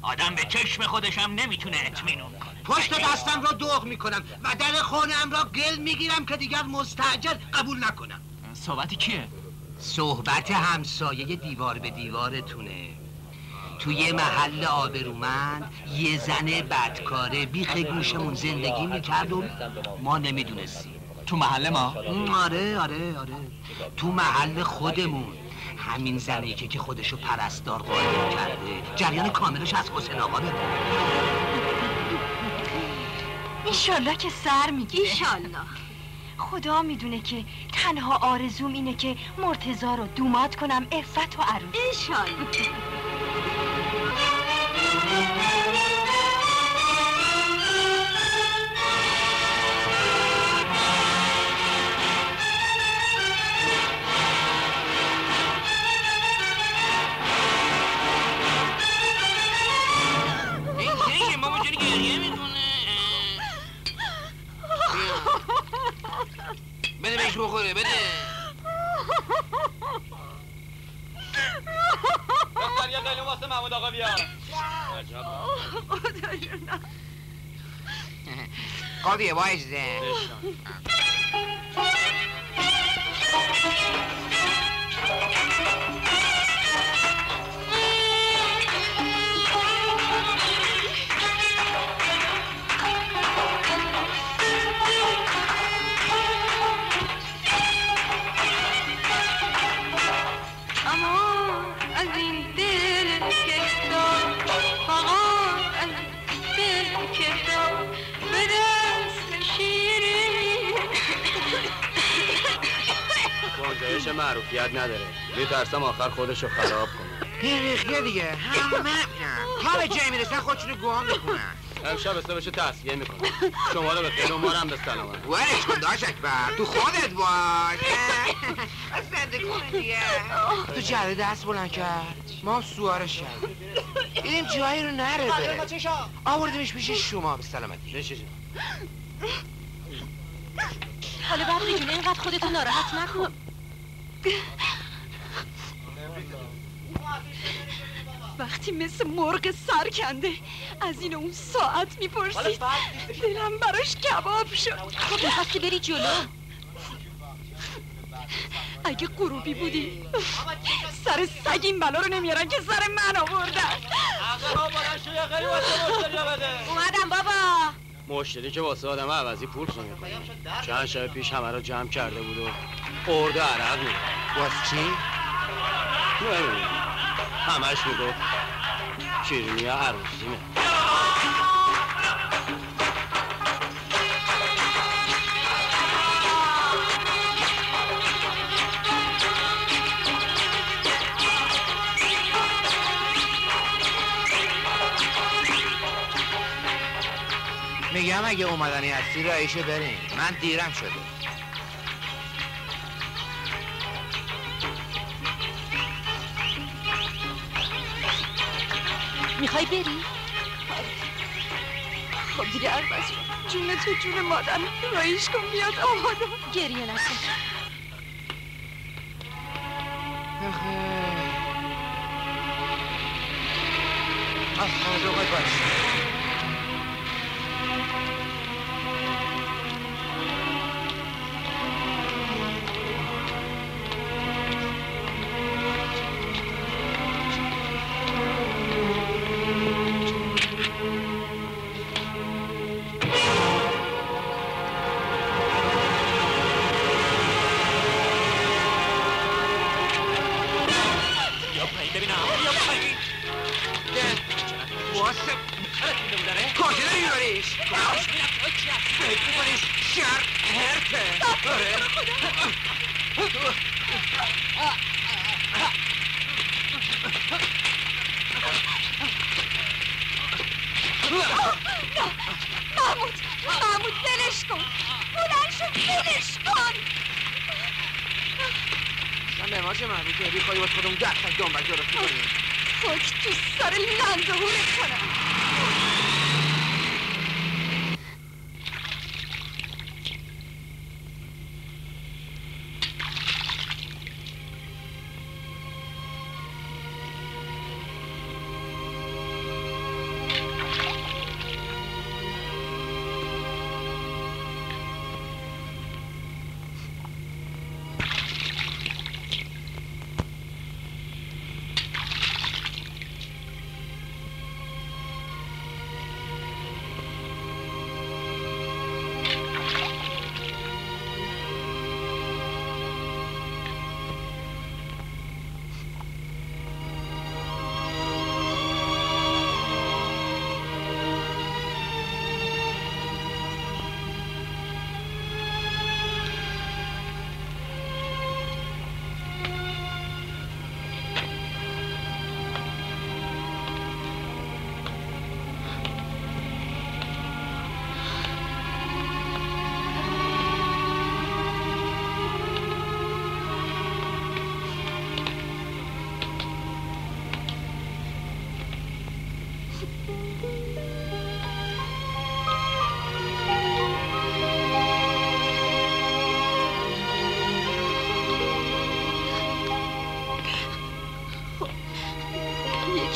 آدم به چشم خودش هم نمی‌تونه اطمینون کنه. پشت دستم را دوغ می‌کنم و در خانم را گل می‌گیرم که دیگر مستعجل قبول نکنم. صحبت کیه؟ صحبت همسایه دیوار به دیوارتونه. توی محل آبرومند یه زن بدکاره بیخ گوشمون زندگی می‌کرد و ما نمی‌دونستیم. تو محل ما؟ آره آره آره. تو محل خودمون. همین زنی که که خودشو پرستار قایم کرده. جریان کاملش از حسین آقا بده. ایشالله که سر می‌گیره. ایشالله خدا می‌دونه که تنها آرزوم اینه که مرتزا رو دومات کنم افت و عروس. ایشالله آخر خودشو خراب کنه ریخیه دیگه. همه میرن تا به جای می‌رسن خودشونو گوام بکنن امشب حسابشو تصفیه می‌کنه شما رو به خیر و مارم به سلامت ولش کن داشت اکبر. تو خودت باش. زنده کن دیگه. تو جره دست بلند کرد. ما هم سوارش کردیم دیدیم جایی رو نره بره. آوردیمش پیش شما به سلامتی. حالا برقی جون اینقدر خودتو ناراحت نکن. وقتی مثل مرغ سرکنده از این اون ساعت می‌پرسید. دلم براش کباب شد. خب می‌خواستی بری جلو. اگه غروبی بودی سر سگ این بلا رو نمیارن که سر من آوردن. اومدم بابا. مشتری که واسه آدم عوضی پول می‌کنه چند شب پیش همه رو جمع کرده بود و ارده عرق میده واسه چی؟ نمی‌دونم. همش می‌گفت. شیرینی عروسیمه میگم اگه اومدنی هستی رایشو بریم. من دیرم شده. می‌خوای بری؟ خب دیگه عربز جون تو جون مادر رایش کن بیاد آماده. گریه نکن. آخه. باش بیا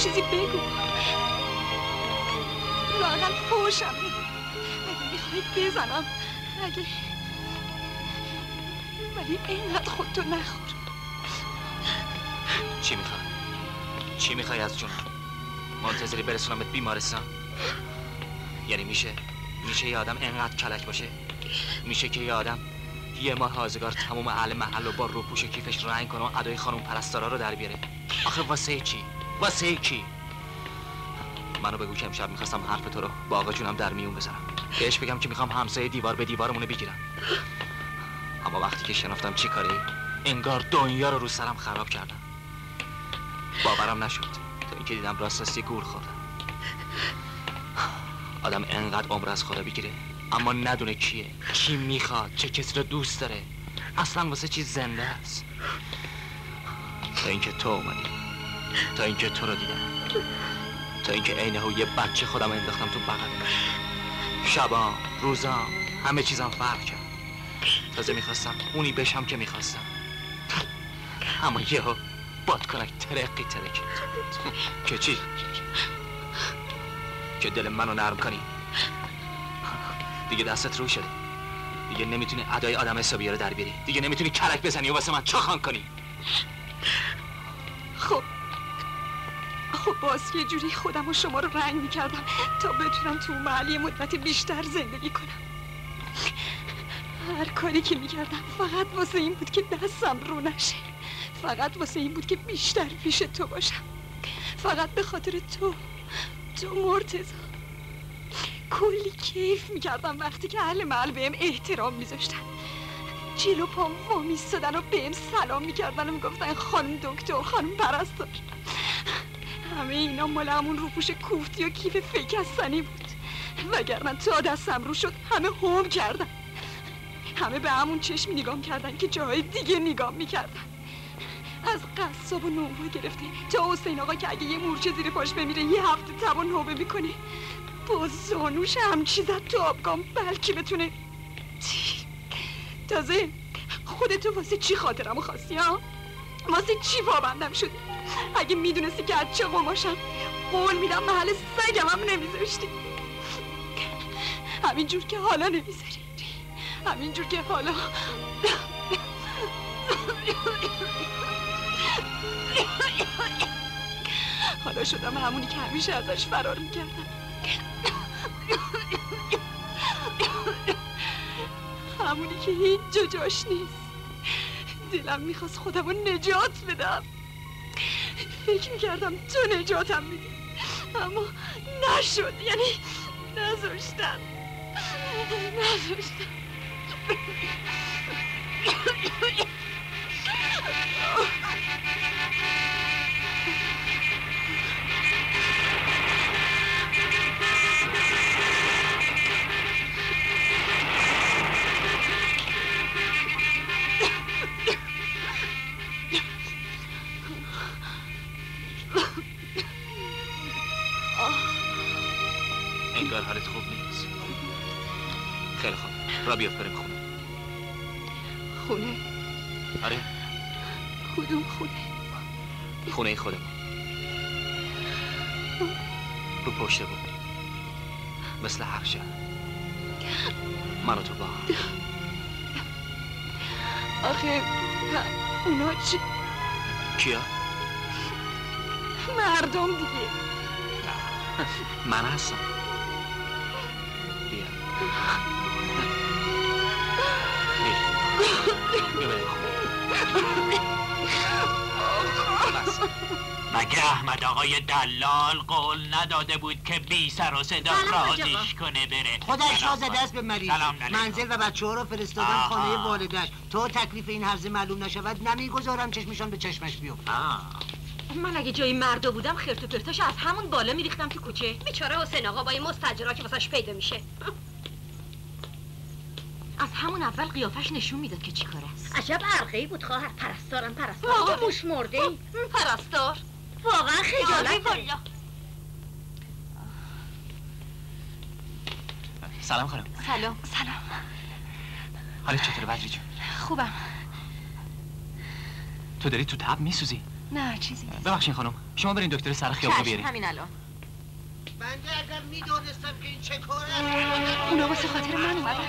چیزی بگو؟ لاغل فوشم اگه می‌خوای بزنم. اگه ولی اینقدر خودتو نخور. چی می‌خوای؟ چی می‌خوای از جونم؟ منتظری برسونمت بیمارستان؟ یعنی میشه میشه یه آدم انقدر کلک باشه؟ میشه که یه آدم یه ماه آزگار تموم اهل محل و با روپوش کیفش رنگ کنه و ادای خانم پرستارا رو در بیاره. آخه واسه چی؟ واسه کی؟ منو بگو که امشب می‌خواستم حرف تو رو با آقا جونم در میون بذارم. بهش بگم که می‌خوام همسایه دیوار به دیوارمونو بگیرم. اما وقتی که شناختم چی کاره انگار دنیا رو رو سرم خراب کردم. باورم نشد. تا اینکه دیدم راست راستی گول خوردم. آدم انقدر عمر از خدا بگیره اما ندونه کیه کی می‌خواد چه کسی رو دوست داره. اصلا واسه چی زنده است؟ تا اینکه تو اومدی. تا اینکه تو رو دیدم. تا اینکه عینه یه بچه خودم انداختم تو بغلم شبام روزام همه چیزم فرق کرد. تازه می‌خواستم اونی بشم که می‌خواستم. اما یهو بادکنک ترقی ترکید که چی؟ که دل منو نرم کنی. دیگه دستت رو شده. دیگه نمی‌تونی ادای آدم حسابی رو در بیاری. دیگه نمی‌تونی کلک بزنی و واسه من چاخان کنی. خب. خب باز یه جوری خودم و شما رو رنگ می‌کردم تا بتونم تو محل یه مدت بیشتر زندگی کنم. هر کاری که می‌کردم فقط واسه این بود که دستم رو نشه. فقط واسه این بود که بیشتر پیش تو باشم. فقط به خاطر تو تو مرتزا کلی کیف می‌کردم وقتی که اهل محل بهم احترام میذاشتن. جلو پام وامیستادن و بهم سلام می‌کردن و می‌گفتن خانم دکتر خانم پرستار. همه اینا مال همون روپوش کوفتی و کیف فکستنی بود. وگرنه تا دستم رو شد همه هم کردن. همه به همون چشمی نگام کردن که جاهای دیگه نگام می‌کردن. از قصاب و نوبا گرفته تا حسین آقا که اگه یه مورچه زیر پاش بمیره یه هفته تب و نوبه می‌کنه. با زانوش همچی زد تو آبگام بلکه بتونه تازه خودتو واسه چی خاطرمو خواستی ها؟ واسه چی پابندم شدی؟ اگه می‌دونستی که از چه قماشم قول میدم محل سگم هم نمیذاشتی. همینجور که حالا نمی‌ذاری. همینجور که حالا. حالا شدم همونی که همیشه ازش فرار می‌کردم. همونی که هیچ جا جاش نیست. دلم می‌خواست خودم رو نجات بدم. فکر می‌کردم تو نجاتم میدی. اما نشد. یعنی نذاشتن نذاشتن بیافت بریم خونه. خونه آره. کدوم خونه. خونه خودمون رو پشته بود مثل هر شب من و تو با. هم آخه اونا چی کیا؟ مردم دیگه. من هستم. بیا. مگه احمد آقای دلال قول نداده بود که بی سر و صدا رازیش کنه بره؟ خودش راز دست به مریض. منزل و بچه ها رو فرستادم آها. خانه والدش. تو تکلیف این حرزه معلوم نشود نمی‌گذارم چشمشان به چشمش بیفت من اگه جای مردا بودم خرت و پرتاش از همون بالا میریختم تو کوچه. بیچاره حسین آقا با این مستجرا که واسش پیدا میشه. از همون اول قیافش نشون می‌داد که چیکار است. عجب عرقه بود خواهر پرستارم پرستار. واقعا؟ موش مرده ای؟ پرستار. واقعا خجالت سلام خانم. سلام. سلام. حالت چطوره بدری جون؟ خوبم. تو داری تو تب میسوزی؟ نه چیزی ببخشین خانم. شما برین دکتر سر خیابون چشم بیارین. همین الان. بنده اگر می‌دونستم که این چه کار اونا واسه خاطر من اومدن.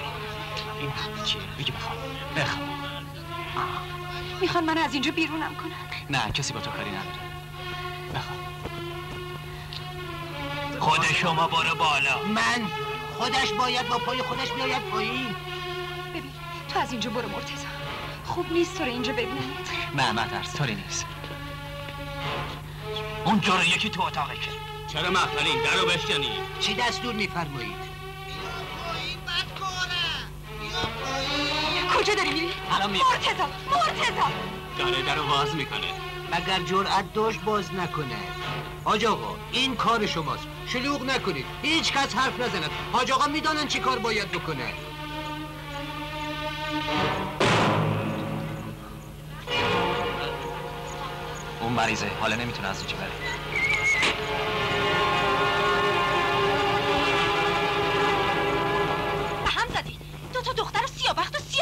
این همه چیه بگی بخوام بخوام می‌خوان من از اینجا بیرونم کنن. نه کسی با تو کاری نداره. بخوام خود شما برو بالا. من؟ خودش باید با پای خودش بیاید پایین. ببین تو از اینجا برو مرتضی. خوب نیست تو رو اینجا ببینن. نه مدرس طوری نیست. اونجا رو یکی تو اتاقه که. چرا محفلین در رو بشکنید چی دستور میفرمایید؟ کجا داری میری؟ الان میرم. مرتضی مرتضی. داره در رو باز می‌کنه. مگر جرأت داشت باز نکنه؟ حاج آقا این کار شماست. شلوغ نکنید. هیچ کس حرف نزند. حاج آقا می‌دانن چی کار باید بکنه. اون مریضه. حالا نمی‌تونه از اینجا بره.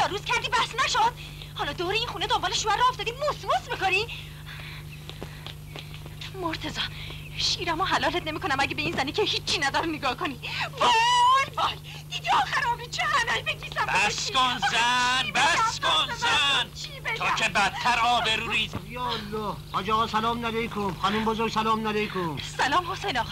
روز کردی بس نشد. حالا دور این خونه دنبال شوهر رو افتادی موس موس می‌کنی؟ مرتزا شیرمو حلالت نمی‌کنم. اگه به این زنی که هیچی نداره نگاه کنی. وای وای دیدی آخر آبی چه هنایی بگیزم؟ بس کن زن بس کن زن. تا که بدتر آبرو ریز. یا الله. حاج آقا سلام علیکم. خانم بزرگ سلام علیکم. سلام حسین آقا.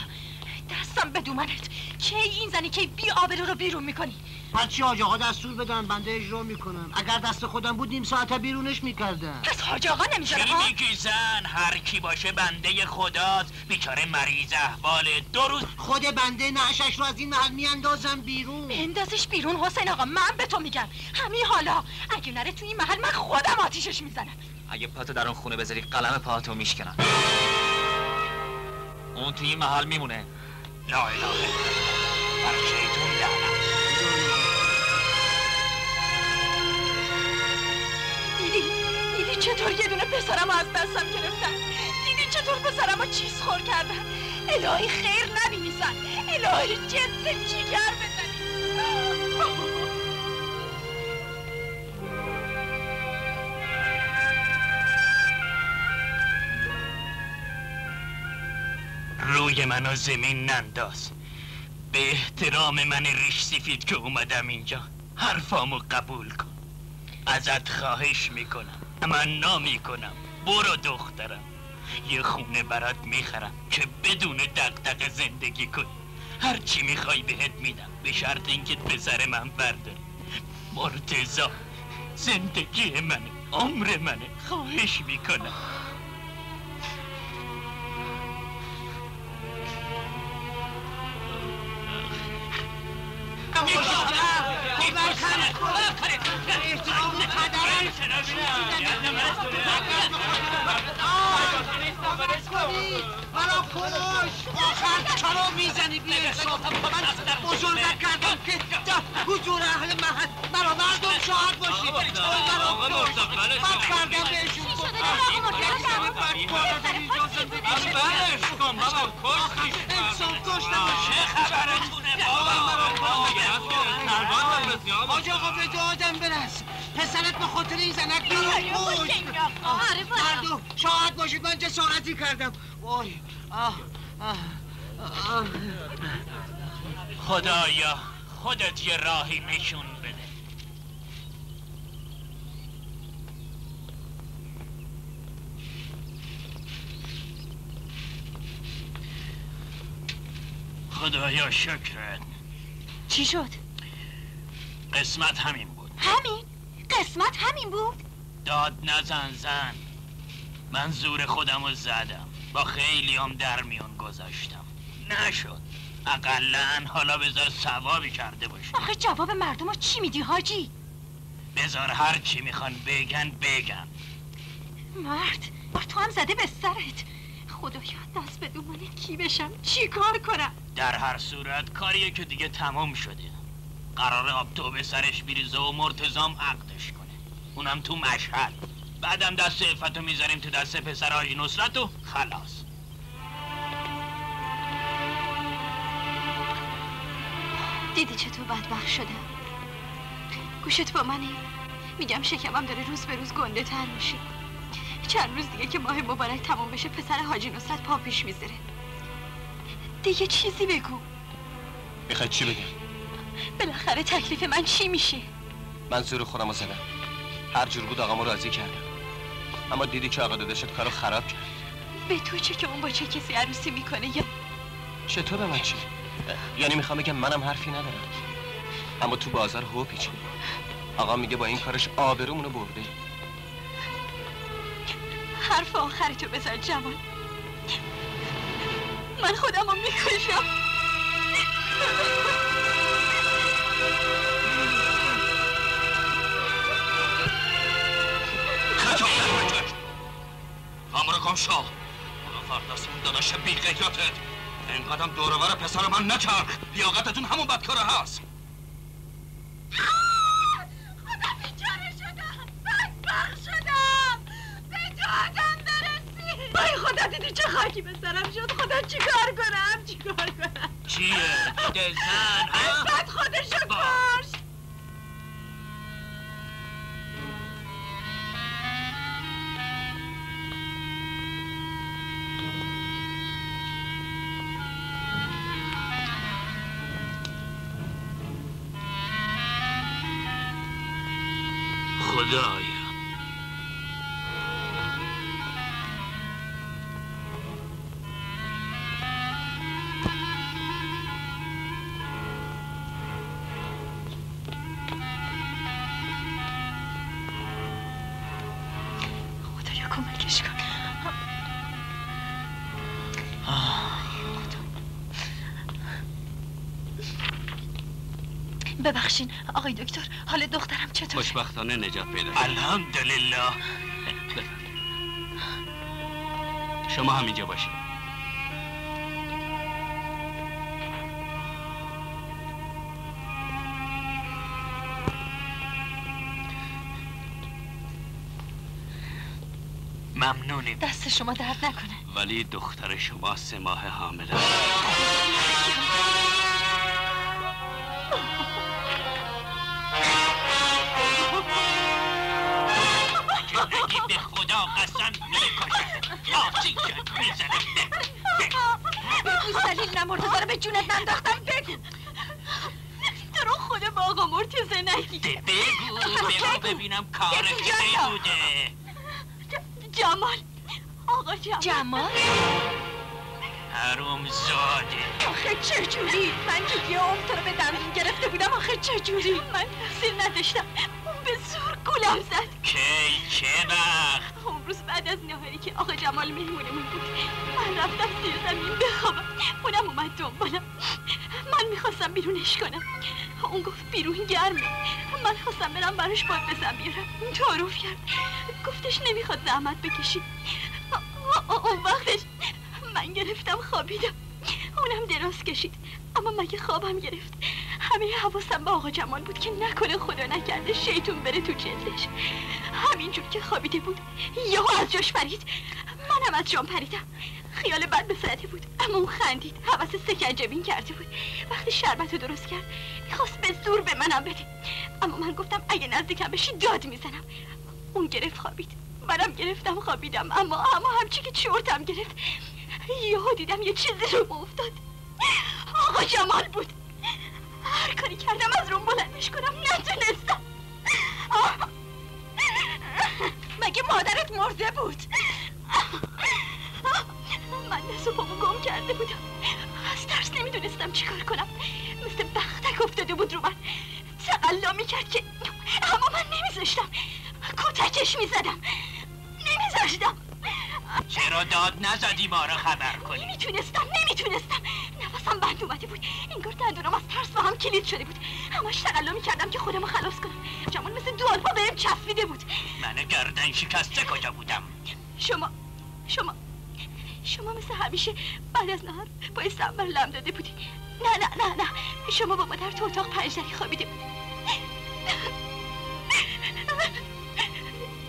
دستم به دومنت. کی این زنی که بی آبرو رو بیرون می‌کنی؟ هر چی حاج آقا دستور بدن؟ بنده اجرا می‌کنم. اگر دست خودم بود نیم ساعت بیرونش می‌کردم. پس حاج آقا نمی‌ذاره چی ها؟ میگی زن هر کی باشه بنده خداست. بیچاره مریض احوال دو روز خود بنده نعشش رو از این محل میاندازم بیرون. بندازش بیرون حسین آقا من به تو میگم. همین حالا اگه نره تو این محل من خودم آتیشش می‌زنم. اگه پاتو در اون خونه بذاری قلم پاتو میشکنم. اون توی این محل میمونه. لا اله الا الله. بر شیطون لعنت؟ چطور یه دونه پسرم از دستم گرفتن؟ دیدی چطور پسرم رو چیز خور کردن؟ الهی خیر نبینی زن الهی جنس جیگر بزنی. روی منو زمین ننداز. به احترام من ریش سفید که اومدم اینجا حرفامو قبول کن. ازت خواهش می‌کنم. تمنا می‌کنم. برو دخترم. یه خونه برات می‌خرم که بدون دقدق زندگی کنی. هر چی می‌خوای بهت میدم. به شرط اینکه پسر من برداری. مرتزا زندگی منه عمر منه. خواهش می‌کنم. مرا کش آخر چرا می‌زنی بی من بزرگت کردم که در حضور اهل محل مرا مردم شاهد باشی مرا کش من کردم بهشون بلش کن بابا کشتیش انسان کشتم چه خبرتونه حاج آقا به دادم برس پسرت به خاطر این زنک بیرون کش مردم شاهد باشید من جسارتی کردم؟ وای آه آه آه. خدایا خودت یه راهی نشون بده. خدایا شکرت. چی شد؟ قسمت همین بود. همین؟ قسمت همین بود؟ داد نزن زن. من زور خودم رو زدم. با خیلی هم در میون گذاشتم. نشد. اقلا حالا بذار ثوابی کرده باشه آخه جواب مردم رو چی میدی حاجی؟ بذار هر چی می‌خوان بگن بگن. مرد تو هم زده به سرت. خدایا دست به کی بشم چی کار کنم؟ در هر صورت کاریه که دیگه تمام شده. قرار آبتو به سرش بریزه و مرتزام عقدش کنه. اونم تو مشهد. بعدم دست عفتو می‌ذاریم تو دست پسر حاجی نصرت و خلاص. دیدی چطور بدبخت شده؟ گوشت با منی؟ میگم شکمم داره روز به روز گنده تر میشه. چند روز دیگه که ماه مبارک تمام بشه پسر حاجی نصرت پا پیش می‌ذاره. دیگه چیزی بگو. می‌خوای چی بگم؟ بالاخره تکلیف من چی میشه؟ من زور خودم رو زدم. هر جور بود آقامو راضی کردم. اما دیدی که آقا داداشت کارو خراب کرد. به تو چه که اون با چه کسی عروسی می‌کنه یا چطور به من چی؟ یعنی می‌خوام بگم منم حرفی ندارم. اما تو بازار هو پیچی آقا میگه با این کارش آبرومونو برده حرف آخرتو بزن جمال من خودم رو می‌کشم. امر کن شو برو فرداست اون داداش بی غیرتت اینقدر دورور پسر من نکرد لیاقتتون همون بدکاره هست خدا بیچاره شدم. بدبخت شدم. به تو آدم برسی. ای خدا دیدی چه خاکی به سرم شد؟ خدا چیکار کنم؟ چیکار کنم؟ چیه؟ دلزن ها؟ بعد خودشو کشت. خدایا ببخشین آقای دکتر حال دخترم چطور؟ خوشبختانه نجات پیدا کرد. الحمدلله. شما همینجا باشید. ممنونیم. دست شما درد نکنه. ولی دختر شما سه ماه حامله مرتضی رو به جونت ننداختم بگو. تو رو خدا با آقا مرتضی نگی بگو. بگو. ببینم کار کی. بوده. جمال. آقا جمال. جمال؟ حروم زاده. آخه چجوری من که یه عمر تو رو به دندون گرفته بودم آخه چجوری من تقصیر نداشتم. اون به زور گولم زد. کی؟ چه وقت؟ اون روز بعد از نهاری که آقا جمال مهمونمون بود. من رفتم زیر زمین بخوابم اونم اومد دنبالم من می‌خواستم بیرونش کنم اون گفت بیرون گرمه من خواستم برم براش باد بزن بیارم تعارف کرد گفتش نمی‌خواد زحمت بکشی اون وقتش من گرفتم خوابیدم اونم دراز کشید اما مگه خوابم گرفت همه حواسم به آقا جمال بود که نکنه خدا نکرده شیطون بره تو جلدش همینجور که خوابیده بود یهو از جاش پرید منم از جام پریدم خیال بد به سرته بود. اما اون خندید. حوس سکنجه بین کرده بود. وقتی شربت رو درست کرد می‌خواست به زور به منم بده. اما من گفتم اگه نزدیکم بشی داد می‌زنم. اون گرفت خوابید. منم گرفتم خوابیدم. اما اما همچی که چرتم گرفت. یهو دیدم یه چیزی رو افتاد. آقا جمال بود. هر کاری کردم از روم بلندش کنم. نتونستم. مگه مادرت مرده بود؟ من دست و پامو گم کرده بودم. از ترس نمی‌دونستم چیکار کنم. مثل بختک افتاده بود رو من. تقلا می‌کرد که اما من نمیذاشتم. کتکش می‌زدم. نمیذاشتم. چرا داد نزدی ما رو خبر کنی؟ نمی‌تونستم نمی‌تونستم. نفسم بند اومده بود. انگار دندونم از ترس با هم کلید شده بود. همش تقلا می‌کردم که خودمو خلاص کنم. جمال مثل دوالپا بهم چسبیده بود. من گردن شکسته کجا بودم؟ شما شما شما مثل همیشه بعد از نهار با سنبر لم داده بودی. نه نه نه نه. شما با مادر تو اتاق پنجدری خوابیده بودی.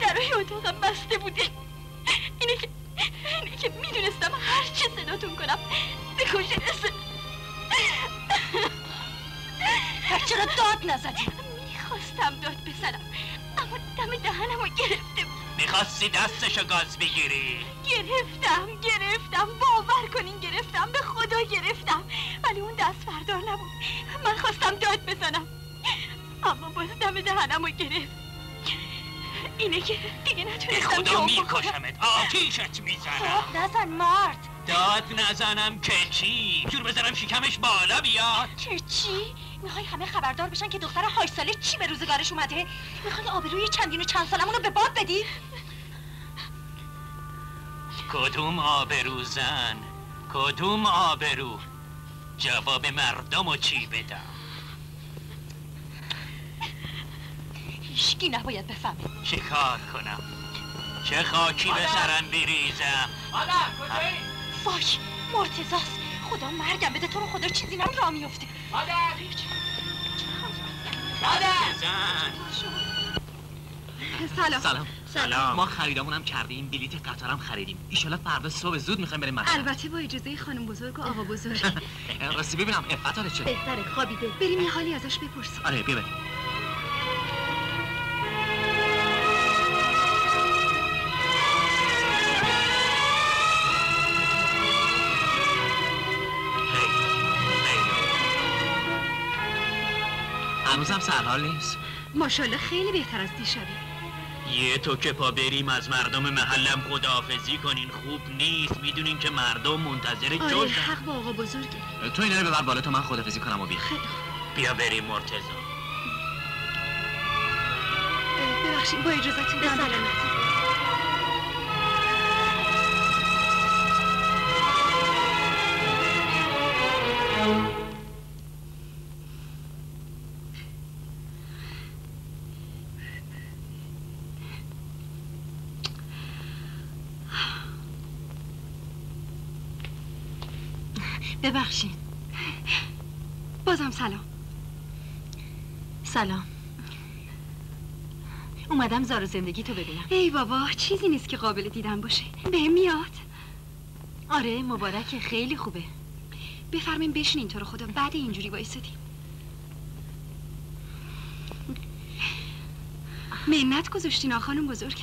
درای اتاقم بسته بوده اینه که اینه که می‌دونستم هر چه صداتون کنم. به کجا رسه؟ چرا داد نزدی. می‌خواستم داد بزنم اما دم دهنمو گرفته بود. می‌خواستی دستشو گاز بگیری؟ گرفتم گرفتم. باور کنین گرفتم به خدا گرفتم. ولی اون دست بردار نبود. من خواستم داد بزنم. اما باز دم دهنم رو گرفت. اینه که دیگه به نتونستم خدا جواب بکنم. میکشمت آتیشت می‌زنم. خب نزن مرد داد نزنم که چی؟ جور بزنم شکمش بالا بیاد. که چی؟ می‌خوای همه خبردار بشن که دختر هشت ساله چی به روزگارش اومده؟ می‌خوای آبروی چندین و چند سالمون رو به باد بدی؟ کدوم آبرو زن؟ کدوم آبرو؟ جواب مردم و چی بدم؟ هیچکی نباید بفهمه. چه کار کنم؟ چه خاکی به سرم بریزم؟ وای مرتزاست خدا مرگم بده تو رو خدا چیزی نم را میفته زن سلام. سلام. سلام. ما خریدمونم کردیم بلیت قطارم خریدیم. ایشالا فردا صبح زود می‌خوایم بریم مشهد البته با اجازه خانم بزرگ و آقا بزرگ. راستی ببینم قطار چه؟ بهتره خوابیده. بریم یه حالی ازش بپرسیم. آره بیا بریم. هنوزم سرحال نیست. ماشاءالله خیلی بهتر از دیشبه. یه تو که پا بریم از مردم محلم خداحافظی کنین. خوب نیست. می‌دونین که مردم منتظر آره جزن حق با آقا بزرگه. تو اینا رو ببر بالا تا من خدافزی کنم و بیا. خیلی بیا بریم مرتضی. ببخشید با اجازتون به سلامتی ببخشید. بازم سلام. سلام. اومدم زار زندگی تو ببینم. ای بابا چیزی نیست که قابل دیدن باشه. به میاد. آره مبارک خیلی خوبه. بفرمین بشینین تو رو خدا بعد اینجوری وایسادیم. منت گذاشتین آ خانم بزرگ.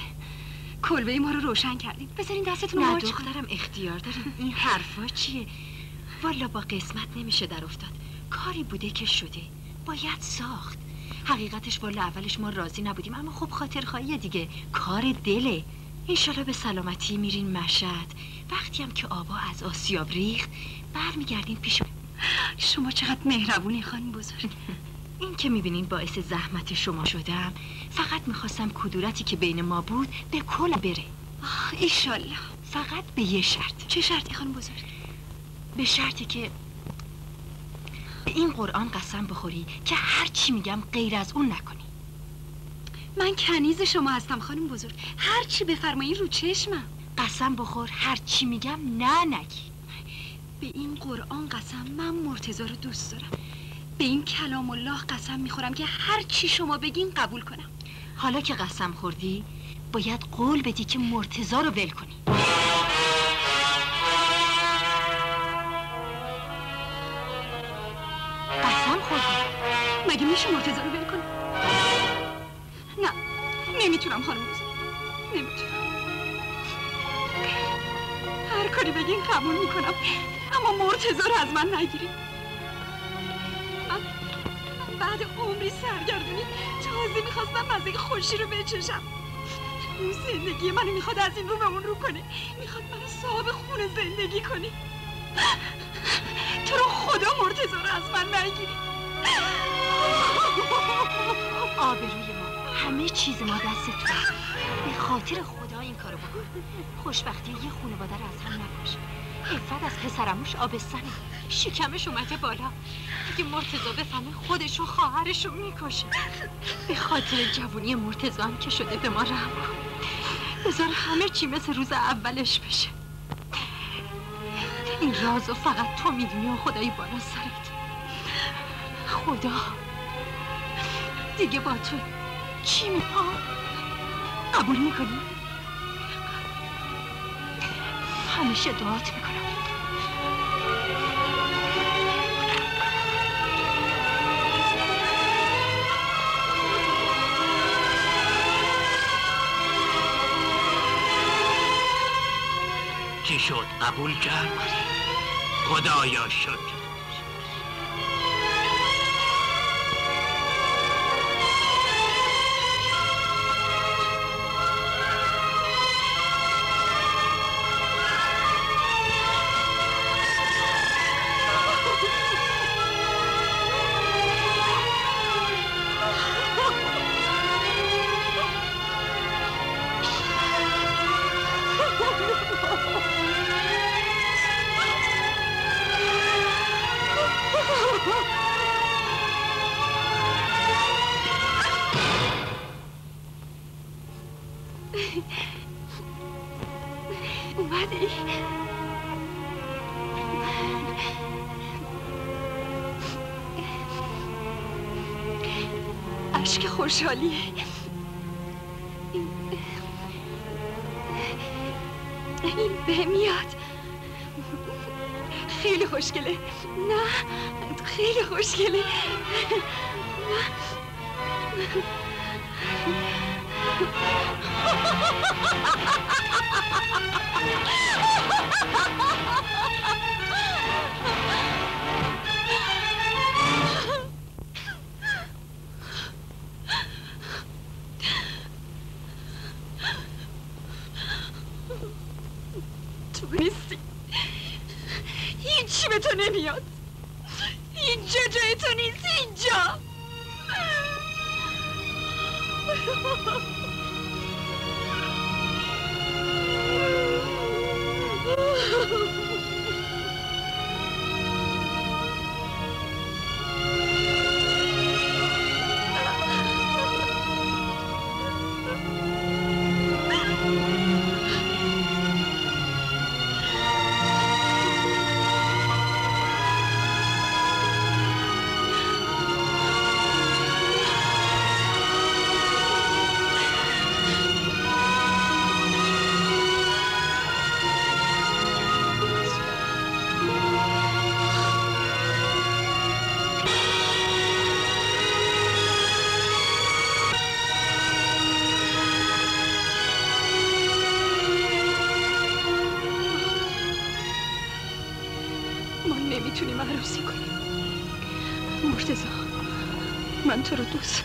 کلبه ما رو روشن کردین. بذارین دستتون رو ماچ. دخترم اختیار داریم این حرفا چیه؟ والا با قسمت نمیشه در افتاد. کاری بوده که شده. باید ساخت. حقیقتش والا اولش ما راضی نبودیم اما خب خاطر خواهی دیگه. کار دله. انشالله به سلامتی میرین مشهد. وقتی هم که آبا از آسیاب ریخت برمیگردین پیش شما چقدر مهربونی خانم بزرگ. این که می‌بینین باعث زحمت شما شدم. فقط می‌خواستم کدورتی که بین ما بود به کل بره. ایشالله فقط به یه شرط. چه شرطی خانم بزرگ؟ به شرطی که به این قرآن قسم بخوری که هر چی میگم غیر از اون نکنی. من کنیز شما هستم خانم بزرگ. هر چی بفرمایین رو چشمم. قسم بخور هر چی میگم نه نگی. به این قرآن قسم من مرتضی رو دوست دارم. به این کلام الله قسم می‌خورم که هر چی شما بگین قبول کنم. حالا که قسم خوردی باید قول بدی که مرتزا رو ول کنی. مگه میشه مرتضی رو ول کنم نه نمی‌تونم خانم بزرگ نمی‌تونم. هر کاری بگین قبول می‌کنم اما مرتضی رو از من نگیرید من بعد عمری سرگردونی تازه می‌خواستم مزه خوشی رو بچشم. اون زندگی منو می‌خواد از این رو به اون رو کنه. می‌خواد منو صاحب خونه زندگی کنه. تو رو خدا مرتضی رو از من نگیری. آبروی ما. همه چیز ما دست تو به خاطر خدا این کارو بکن. خوشبختی یه خانواده رو از هم نباشه افت از پسرموش آبستنه شکمش اومده بالا. دیگه مرتزا بفهمه خودش و خواهرش رو می‌کشه. به خاطر جوونی مرتزا هم که شده به ما رحم کن. بذار همه چی مثل روز اولش بشه. این رازو فقط تو می‌دونی و خدایی بالا سرت خدا. دیگه با تو چی می‌خوام؟ قبول می‌کنی؟ همیشه دعات می‌کنم. چی شد؟ قبول کرد؟ خدایا شکر. خوشحالیه. این به میاد خیلی خوشگله. نه خیلی خوشگله. نه. frutos.